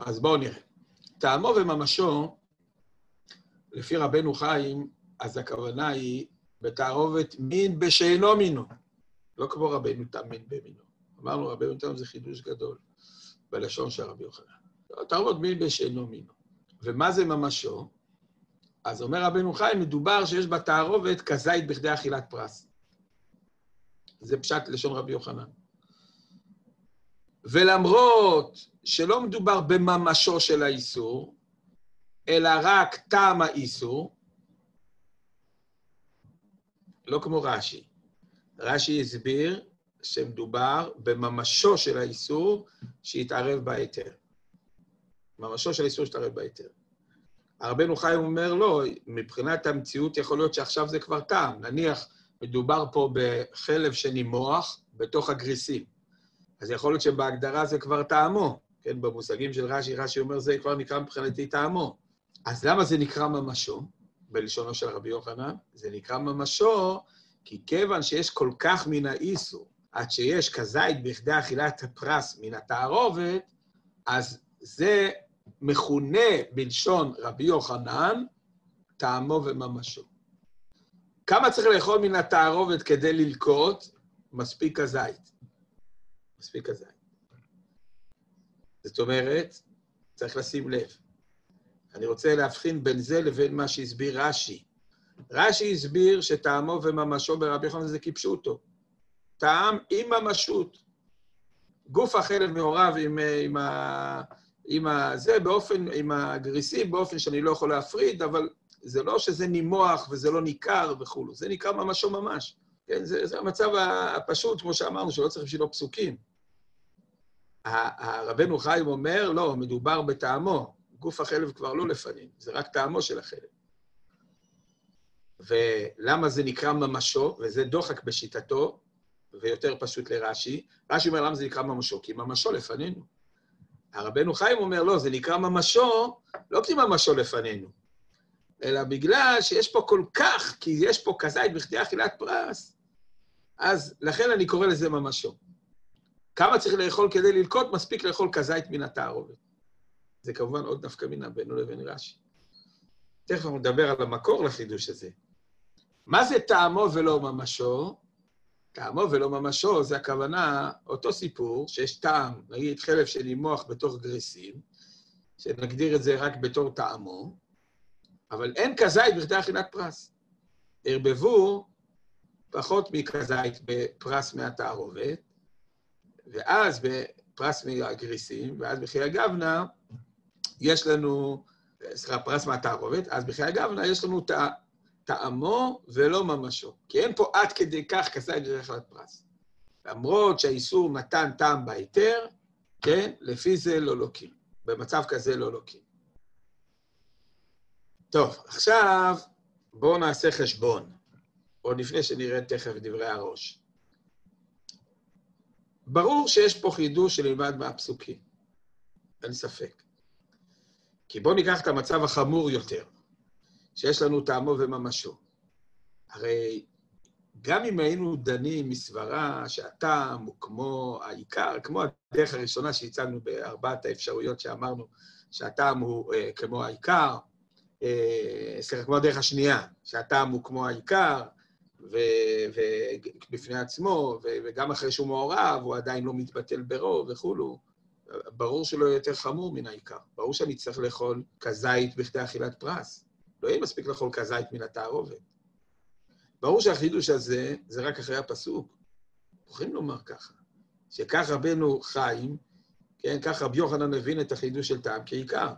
אז בואו נראה. טעמו וממשו, לפי רבנו חיים, אז הכוונה היא בתערובת מין בשאינו מינו, לא כמו רבנו תם מין במינו. אמרנו, רבנו תם זה חידוש גדול בלשון של רבי יוחנן. תערובת מין בשאינו מינו. ומה זה ממשו? אז אומר רבנו חיים, מדובר שיש בתערובת כזית בכדי אכילת פרס. זה פשט לשון רבי יוחנן. ולמרות שלא מדובר בממשו של האיסור, אלא רק טעם האיסור, לא כמו רש"י. רש"י הסביר שמדובר בממשו של האיסור שהתערב בהיתר. ממשו של האיסור שהתערב בהיתר. הרבנו חיים אומר, לא, מבחינת המציאות יכול להיות שעכשיו זה כבר טעם. נניח, מדובר פה בחלב שנימוח בתוך הגריסים. אז יכול להיות שבהגדרה זה כבר טעמו, כן? במושגים של רש"י, רש"י אומר, זה כבר נקרא מבחינתי טעמו. אז למה זה נקרא ממשו, בלשונו של רבי יוחנן? זה נקרא ממשו כי כיוון שיש כל כך מן האיסור, עד שיש כזית בכדי אכילת הפרס מן התערובת, אז זה מכונה בלשון רבי יוחנן טעמו וממשו. כמה צריך לאכול מן התערובת כדי ללקוט? מספיק הזית. מספיק הזית. זאת אומרת, צריך לשים לב. אני רוצה להבחין בין זה לבין מה שהסביר רש"י. רש"י הסביר שטעמו וממשו ברבי יוחנן זה כפשוטו. טעם עם ממשות. גוף החלב מעורב עם, עם, ה, עם ה... זה באופן, עם הגריסים, באופן שאני לא יכול להפריד, אבל זה לא שזה נימוח וזה לא ניכר וכולו, זה ניכר ממשו ממש. כן, זה, זה המצב הפשוט, כמו שאמרנו, שלא צריך בשבילו פסוקים. הרבנו חיים אומר, לא, מדובר בטעמו. גוף החלב כבר לא לפנים, זה רק טעמו של החלב. ולמה זה נקרא ממשו, וזה דוחק בשיטתו, ויותר פשוט לרש"י. רש"י אומר, למה זה נקרא ממשו? כי ממשו לפנינו. הרבנו חיים אומר, לא, זה נקרא ממשו, לא כי ממשו לפנינו, אלא בגלל שיש פה כל כך, כי יש פה כזית בכדי אכילת פרס, אז לכן אני קורא לזה ממשו. כמה צריך לאכול כדי ללקוט? מספיק לאכול כזית מן התערובת. זה כמובן עוד נפקא מינה בינו לבין רש"י. תכף אנחנו נדבר על המקור לחידוש הזה. מה זה טעמו ולא ממשו? טעמו ולא ממשו, זה הכוונה, אותו סיפור, שיש טעם, נגיד חלב של מוח בתוך גריסים, שנגדיר את זה רק בתור טעמו, אבל אין כזית בכדי אכילת פרס. ערבבו פחות מכזית בפרס מהתערובת, ואז בפרס מהגריסים, ואז בחיי הגבנה יש לנו, סליחה, פרס מהתערובת, אז בחיי הגבנה יש לנו טעמו ולא ממשו. כי אין פה עד כדי כך כזית דרך פרס. למרות שהאיסור נתן טעם בהיתר, כן, לפי זה לא לוקים. במצב כזה לא לוקים. טוב, עכשיו בואו נעשה חשבון, עוד לפני שנראה תכף דברי הראש. ברור שיש פה חידוש שנלמד מהפסוקים, אין ספק. כי בואו ניקח את המצב החמור יותר, שיש לנו טעמו וממשו. הרי גם אם היינו דנים מסברה שהטעם הוא כמו העיקר, כמו הדרך הראשונה שהצגנו בארבעת האפשרויות שאמרנו שהטעם הוא אה, כמו העיקר, אה, סליחה, כמו הדרך השנייה, שהטעם הוא כמו העיקר, ובפני עצמו, וגם אחרי שהוא מעורב, הוא עדיין לא מתבטל ברוב וכולו. ברור שלא יהיה יותר חמור מן העיקר. ברור שאני צריך לאכול כזית בכדי אכילת פרס. לא יהיה מספיק לאכול כזית מן התערובת. ברור שהחידוש הזה זה רק אחרי הפסוק. יכולים לומר ככה, שכך רבנו חיים, כן, כך רבי יוחנן מבין את החידוש של טעם כעיקר.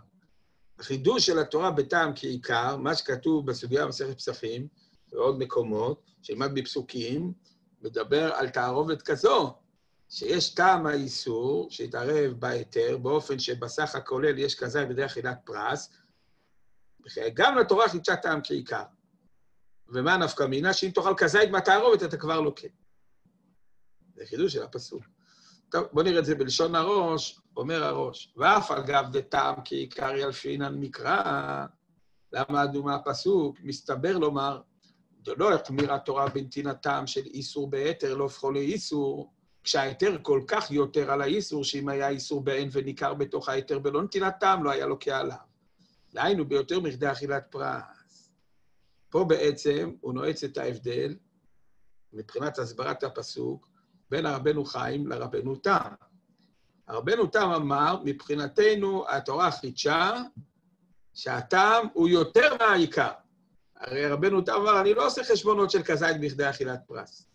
החידוש של התורה בטעם כעיקר, מה שכתוב בסוגיה במסכת פסחים, ועוד מקומות, שילמד בפסוקים, מדבר על תערובת כזו, שיש טעם האיסור שהתערב בהיתר, באופן שבסך הכולל יש כזה בדרך אכילת פרס, גם לתורה חידשה טעם כעיקר. ומה נפקא מינה? שאם תאכל כזית מהתערובת, אתה כבר לוקה. זה חידוש של הפסוק. טוב, בואו נראה את זה בלשון הראש, אומר הראש, ואף אגב דטעם כעיקר ילפינן מקרא, למדנו מהפסוק, מסתבר לומר, דלא החמירה תורה בנתינת טעם של איסור בהיתר, לא הופכו לאיסור, כשההיתר כל כך יותר על האיסור, שאם היה איסור בעין וניכר בתוך ההיתר בלא נתינת טעם, לא היה לוקה עליו. דהיינו, ביותר מכדי אכילת פרס. פה בעצם הוא נועץ את ההבדל, מבחינת הסברת הפסוק, בין הרבנו חיים לרבנו תם. הרבנו תם אמר, מבחינתנו התורה חידשה שהטעם הוא יותר מהעיקר. הרי רבנו תם אמר, אני לא עושה חשבונות של כזית בכדי אכילת פרס.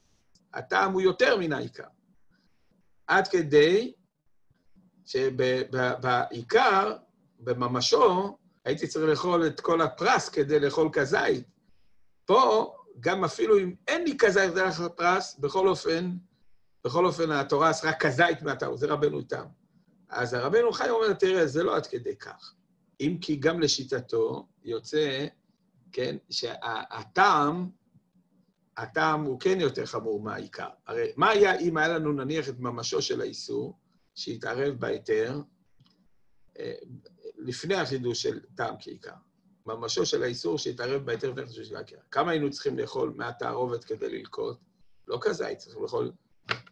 הטעם הוא יותר מן העיקר. עד כדי שבעיקר, בממשו, הייתי צריך לאכול את כל הפרס כדי לאכול כזית. פה, גם אפילו אם אין לי כזית דרך הפרס, בכל אופן, בכל אופן, התורה אסרה כזית מהטהור, זה רבנו תם. אז הרבנו חי אומר, תראה, זה לא עד כדי כך. אם כי גם לשיטתו יוצא, כן, שהטעם, הטעם הוא כן יותר חמור מהעיקר. הרי מה היה אם היה לנו נניח את ממשו של האיסור, שהתערב בהיתר, אה, לפני החידוש של טעם כעיקר? ממשו של האיסור שהתערב בהיתר לפני של העיקר. כמה היינו צריכים לאכול מהתערובת כדי ללקוט? לא כזית, צריכים לאכול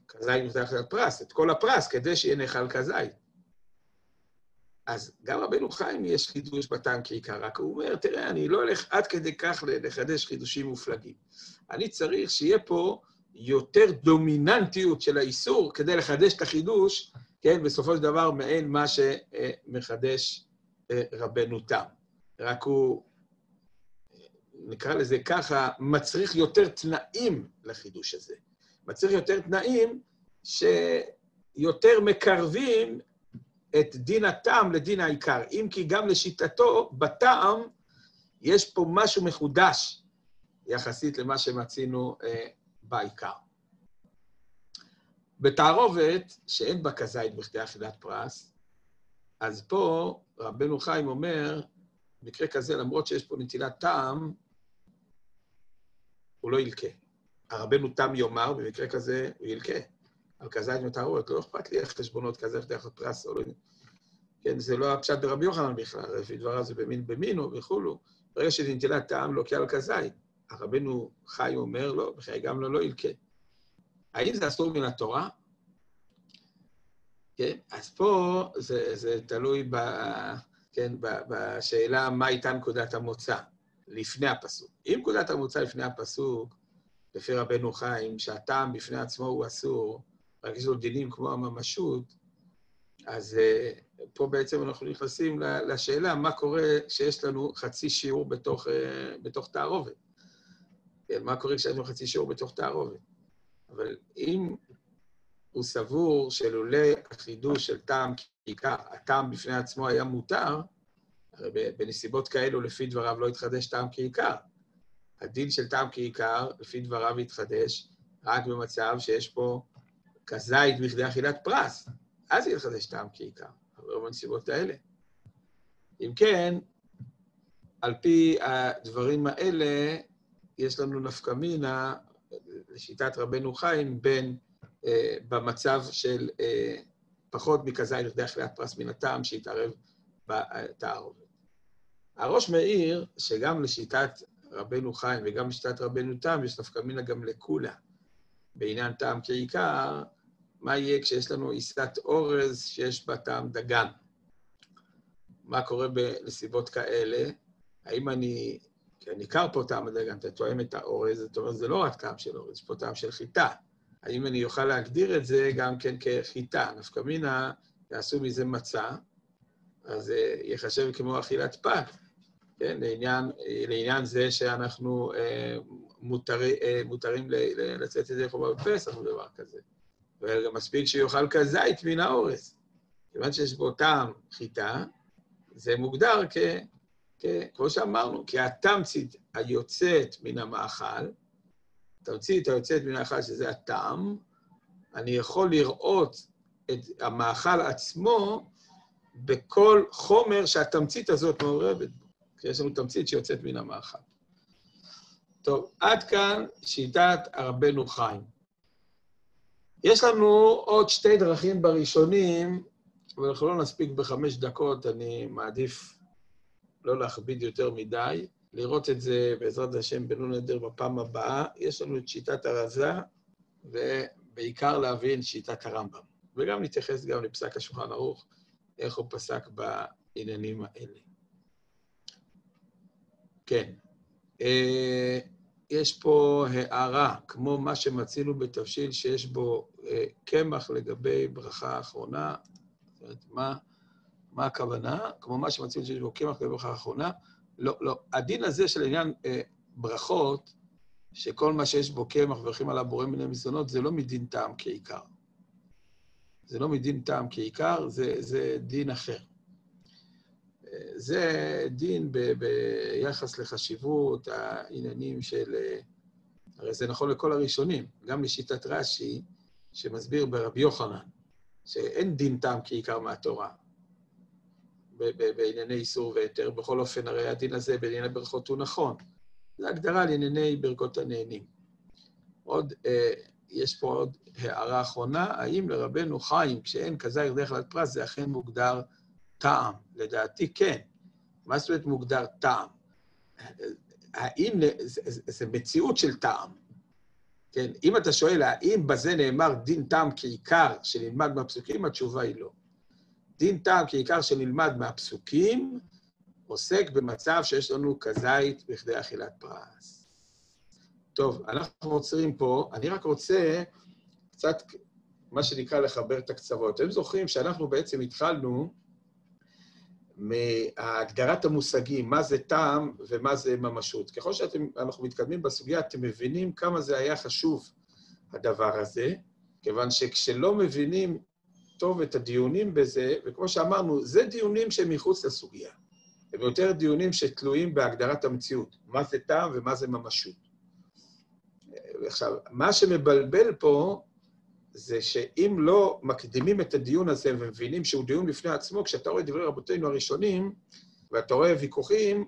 כזית מתחת לפרס, את כל הפרס, כדי שיהיה נאכל כזית. אז גם רבנו חיים יש חידוש בטעם כעיקר, רק הוא אומר, תראה, אני לא הולך עד כדי כך לחדש חידושים מופלגים. אני צריך שיהיה פה יותר דומיננטיות של האיסור כדי לחדש את החידוש, כן, בסופו של דבר, מעין מה שמחדש אה, רבנו תם. רק הוא, נקרא לזה ככה, מצריך יותר תנאים לחידוש הזה. מצריך יותר תנאים שיותר מקרבים את דין הטעם לדין העיקר. אם כי גם לשיטתו, בטעם יש פה משהו מחודש יחסית למה שמצינו אה, בעיקר. בתערובת, שאין בה כזית בכדי אכילת פרס, אז פה רבנו חיים אומר, במקרה כזה, למרות שיש פה נטילת טעם, הוא לא ילקה. הרבנו תם יאמר, במקרה כזה הוא ילקה. על כזית מתערובת, לא אכפת לי איך חשבונות כזה איך פרס או לא... כן, זה לא הפשט ברבי יוחנן בכלל, לפי דבריו זה במין במינו וכולו. ברגע שזה טעם, לוקח על כזית. הרבנו חי אומר לו, לא, בחיי גם לא, לא ילקה. האם זה אסור מן התורה? כן, אז פה זה, זה תלוי ב, כן, ב, בשאלה מה הייתה נקודת המוצא לפני הפסוק. אם נקודת המוצא לפני הפסוק, לפי רבנו חיים, שהטעם בפני עצמו הוא אסור, רק יש לו דינים כמו הממשות, אז uh, פה בעצם אנחנו נכנסים לשאלה מה קורה כשיש לנו חצי שיעור בתוך, uh, בתוך תערובת. כן, מה קורה כשיש לנו חצי שיעור בתוך תערובת? אבל אם הוא סבור שלולא החידוש של טעם כעיקר, הטעם בפני עצמו היה מותר, הרי בנסיבות כאלו, לפי דבריו, לא התחדש טעם כעיקר. הדין של טעם כעיקר, לפי דבריו, יתחדש רק במצב שיש פה כזית בכדי אכילת פרס. אז יתחדש טעם כעיקר, אבל בנסיבות האלה. אם כן, על פי הדברים האלה, יש לנו נפקא מינה, לשיטת רבנו חיים, בין, אה, במצב של אה, פחות מכזית לכדי אכילת פרס מן הטעם שהתערב בתערובת. הראש מעיר שגם לשיטת רבנו חיים וגם לשיטת רבנו תם יש נפקא מינה גם לקולה. בעניין טעם כעיקר, מה יהיה כשיש לנו עיסת אורז שיש בה טעם דגן? מה קורה בנסיבות כאלה? האם אני, כי אני קר פה טעם הדגן, אתה תואם את האורז, זאת אומרת, זה לא רק טעם של אורז, יש פה טעם של חיטה. האם אני אוכל להגדיר את זה גם כן כחיטה? נפקא מינה, יעשו מזה מצה, אז זה אה, ייחשב כמו אכילת פת, כן? לעניין, לעניין זה שאנחנו אה, מותר, אה, מותרים לצאת את זה חובה בפסח או דבר כזה. וגם מספיק שיאכל כזית מן האורז. כיוון שיש בו טעם חיטה, זה מוגדר כ... כ כמו שאמרנו, כהתמצית היוצאת מן המאכל, תמצית היוצאת מן המאכל, שזה הטעם, אני יכול לראות את המאכל עצמו בכל חומר שהתמצית הזאת מעורבת בו, כי יש לנו תמצית שיוצאת מן המאכל. טוב, עד כאן שיטת רבנו חיים. יש לנו עוד שתי דרכים בראשונים, אבל אנחנו לא נספיק בחמש דקות, אני מעדיף לא להכביד יותר מדי, לראות את זה בעזרת השם בנו נדר בפעם הבאה. יש לנו את שיטת הרזה, ובעיקר להבין שיטת הרמב"ם. וגם נתייחס גם לפסק השולחן ערוך, איך הוא פסק בעניינים האלה. כן. אה, יש פה הערה, כמו מה שמצינו בתבשיל שיש בו קמח לגבי ברכה האחרונה. זאת אומרת, מה, מה הכוונה? כמו מה שמצינו שיש בו קמח לגבי ברכה האחרונה. לא, לא. הדין הזה של עניין אה, ברכות, שכל מה שיש בו קמח והולכים עליו בורא מיני מזונות, זה לא מדין טעם כעיקר. זה לא מדין טעם כעיקר, זה, זה דין אחר. זה דין ב, ביחס לחשיבות העניינים של... הרי זה נכון לכל הראשונים, גם לשיטת רש"י, שמסביר ברבי יוחנן, שאין דין טעם כעיקר מהתורה בענייני איסור והיתר. בכל אופן, הרי הדין הזה בענייני ברכות הוא נכון. זו הגדרה לענייני ברכות הנהנים. עוד, אה, יש פה עוד הערה אחרונה, האם לרבנו חיים, כשאין כזית דרך כלל פרס, זה אכן מוגדר טעם? לדעתי כן. מה זאת אומרת מוגדר טעם? האם, זה, זה, זה מציאות של טעם. כן, אם אתה שואל האם בזה נאמר דין טעם כעיקר שנלמד מהפסוקים, התשובה היא לא. דין טעם כעיקר שנלמד מהפסוקים עוסק במצב שיש לנו כזית בכדי אכילת פרס. טוב, אנחנו עוצרים פה. אני רק רוצה קצת, מה שנקרא, לחבר את הקצוות. אתם זוכרים שאנחנו בעצם התחלנו מהגדרת המושגים, מה זה טעם ומה זה ממשות. ככל שאנחנו מתקדמים בסוגיה, אתם מבינים כמה זה היה חשוב, הדבר הזה, כיוון שכשלא מבינים טוב את הדיונים בזה, וכמו שאמרנו, זה דיונים שהם מחוץ לסוגיה. הם יותר דיונים שתלויים בהגדרת המציאות, מה זה טעם ומה זה ממשות. עכשיו, מה שמבלבל פה זה שאם לא מקדימים את הדיון הזה ומבינים שהוא דיון בפני עצמו, כשאתה רואה דברי רבותינו הראשונים, ואתה רואה ויכוחים,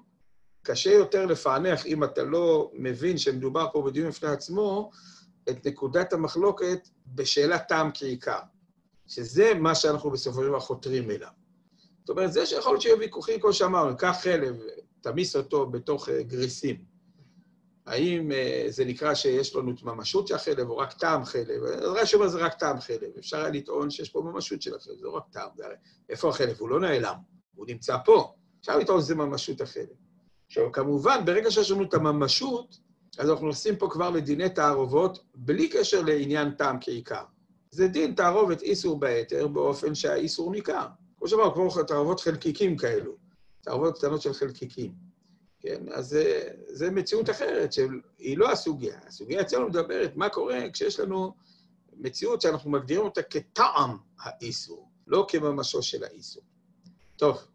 קשה יותר לפענח, אם אתה לא מבין שמדובר פה בדיון בפני עצמו, את נקודת המחלוקת בשאלת טעם כעיקר, שזה מה שאנחנו בסופו של דבר חותרים אליו. זאת אומרת, זה שיכול להיות שיהיו ויכוחים, כמו שאמרנו, קח חלב, תמיס אותו בתוך אה, גריסים. האם uh, זה נקרא שיש לנו ממשות של החלב או רק טעם חלב? רש"י אומר זה רק טעם חלב. אפשר היה לטעון שיש פה ממשות של החלב, זה לא רק טעם. זה הרי... איפה החלב? הוא לא נעלם, הוא נמצא פה. אפשר לטעון שזה ממשות החלב. עכשיו, כמובן, ברגע שיש לנו את הממשות, אז אנחנו נכנסים פה כבר לדיני תערובות, בלי קשר לעניין טעם כעיקר. זה דין תערובת איסור בהיתר באופן שהאיסור ניכר. כמו שאמרנו, כמו תערובות חלקיקים כאלו, תערובות קטנות של חלקיקים. כן? אז זה מציאות אחרת, שהיא לא הסוגיה. הסוגיה אצלנו מדברת מה קורה כשיש לנו מציאות שאנחנו מגדירים אותה כטעם האיסור, לא כממשו של האיסור. טוב,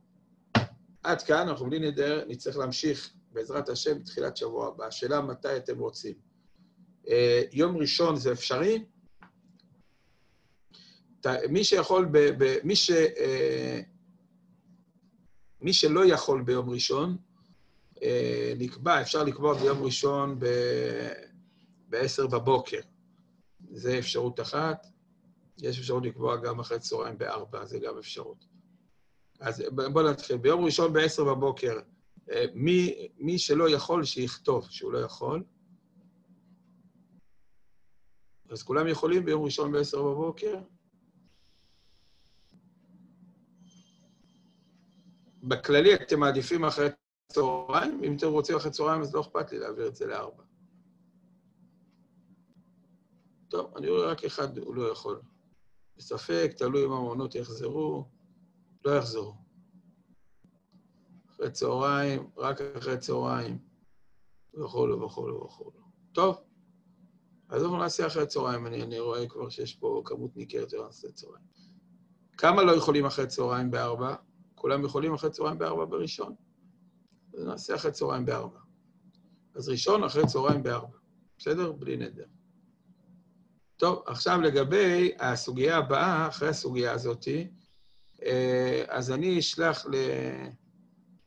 עד כאן, אנחנו בלי נדר, נצטרך להמשיך בעזרת השם בתחילת שבוע הבא. השאלה מתי אתם רוצים. אה, יום ראשון זה אפשרי? מי שיכול, ב, ב, מי, ש, אה, מי שלא יכול ביום ראשון, נקבע, אפשר לקבוע ביום ראשון ב-10 בבוקר. זה אפשרות אחת. יש אפשרות לקבוע גם אחרי צהריים ב-4, זה גם אפשרות. אז בואו נתחיל. ביום ראשון ב-10 בבוקר, אה, מי, מי שלא יכול, שיכתוב שהוא לא יכול. אז כולם יכולים ביום ראשון ב-10 בבוקר? בכללי אתם מעדיפים אחרי צהריים, אם אתם רוצים אחרי צהריים, אז לא אכפת לי להעביר את זה לארבע. טוב, אני רואה רק אחד, הוא לא יכול. בספק, תלוי אם המעונות יחזרו, לא יחזרו. אחרי צהריים, רק אחרי צהריים, וכולו וכולו וכולו. טוב, אז אנחנו נעשה אחרי צהריים, אני, אני רואה כבר שיש פה כמות ניכרת של נעשה צהריים. כמה לא יכולים אחרי צהריים בארבע? כולם יכולים אחרי צהריים בארבע בראשון. נעשה אחרי צהריים בארבע. אז ראשון אחרי צהריים בארבע, בסדר? בלי נדר. טוב, עכשיו לגבי הסוגיה הבאה, אחרי הסוגיה הזאתי, אה, אז אני אשלח ל...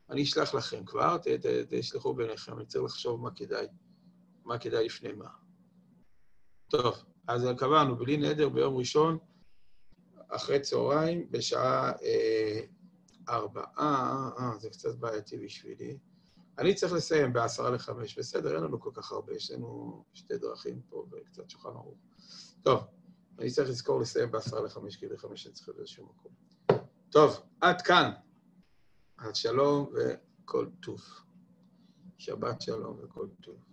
אני אשלח לכם כבר, ת, ת, תשלחו ביניכם, אני צריך לחשוב מה כדאי, מה כדאי לפני מה. טוב, אז קבענו, בלי נדר ביום ראשון, אחרי צהריים, בשעה אה, ארבע. אה, אה, אה, זה קצת בעייתי בשבילי. אני צריך לסיים בעשרה לחמש. בסדר, אין לנו כל כך הרבה, יש לנו שתי דרכים פה וקצת שולחן ערוך. טוב, אני צריך לזכור לסיים בעשרה לחמש, כי בחמש אני צריך להיות באיזשהו מקום. טוב, עד כאן. אז שלום וכל טוב. שבת שלום וכל טוב.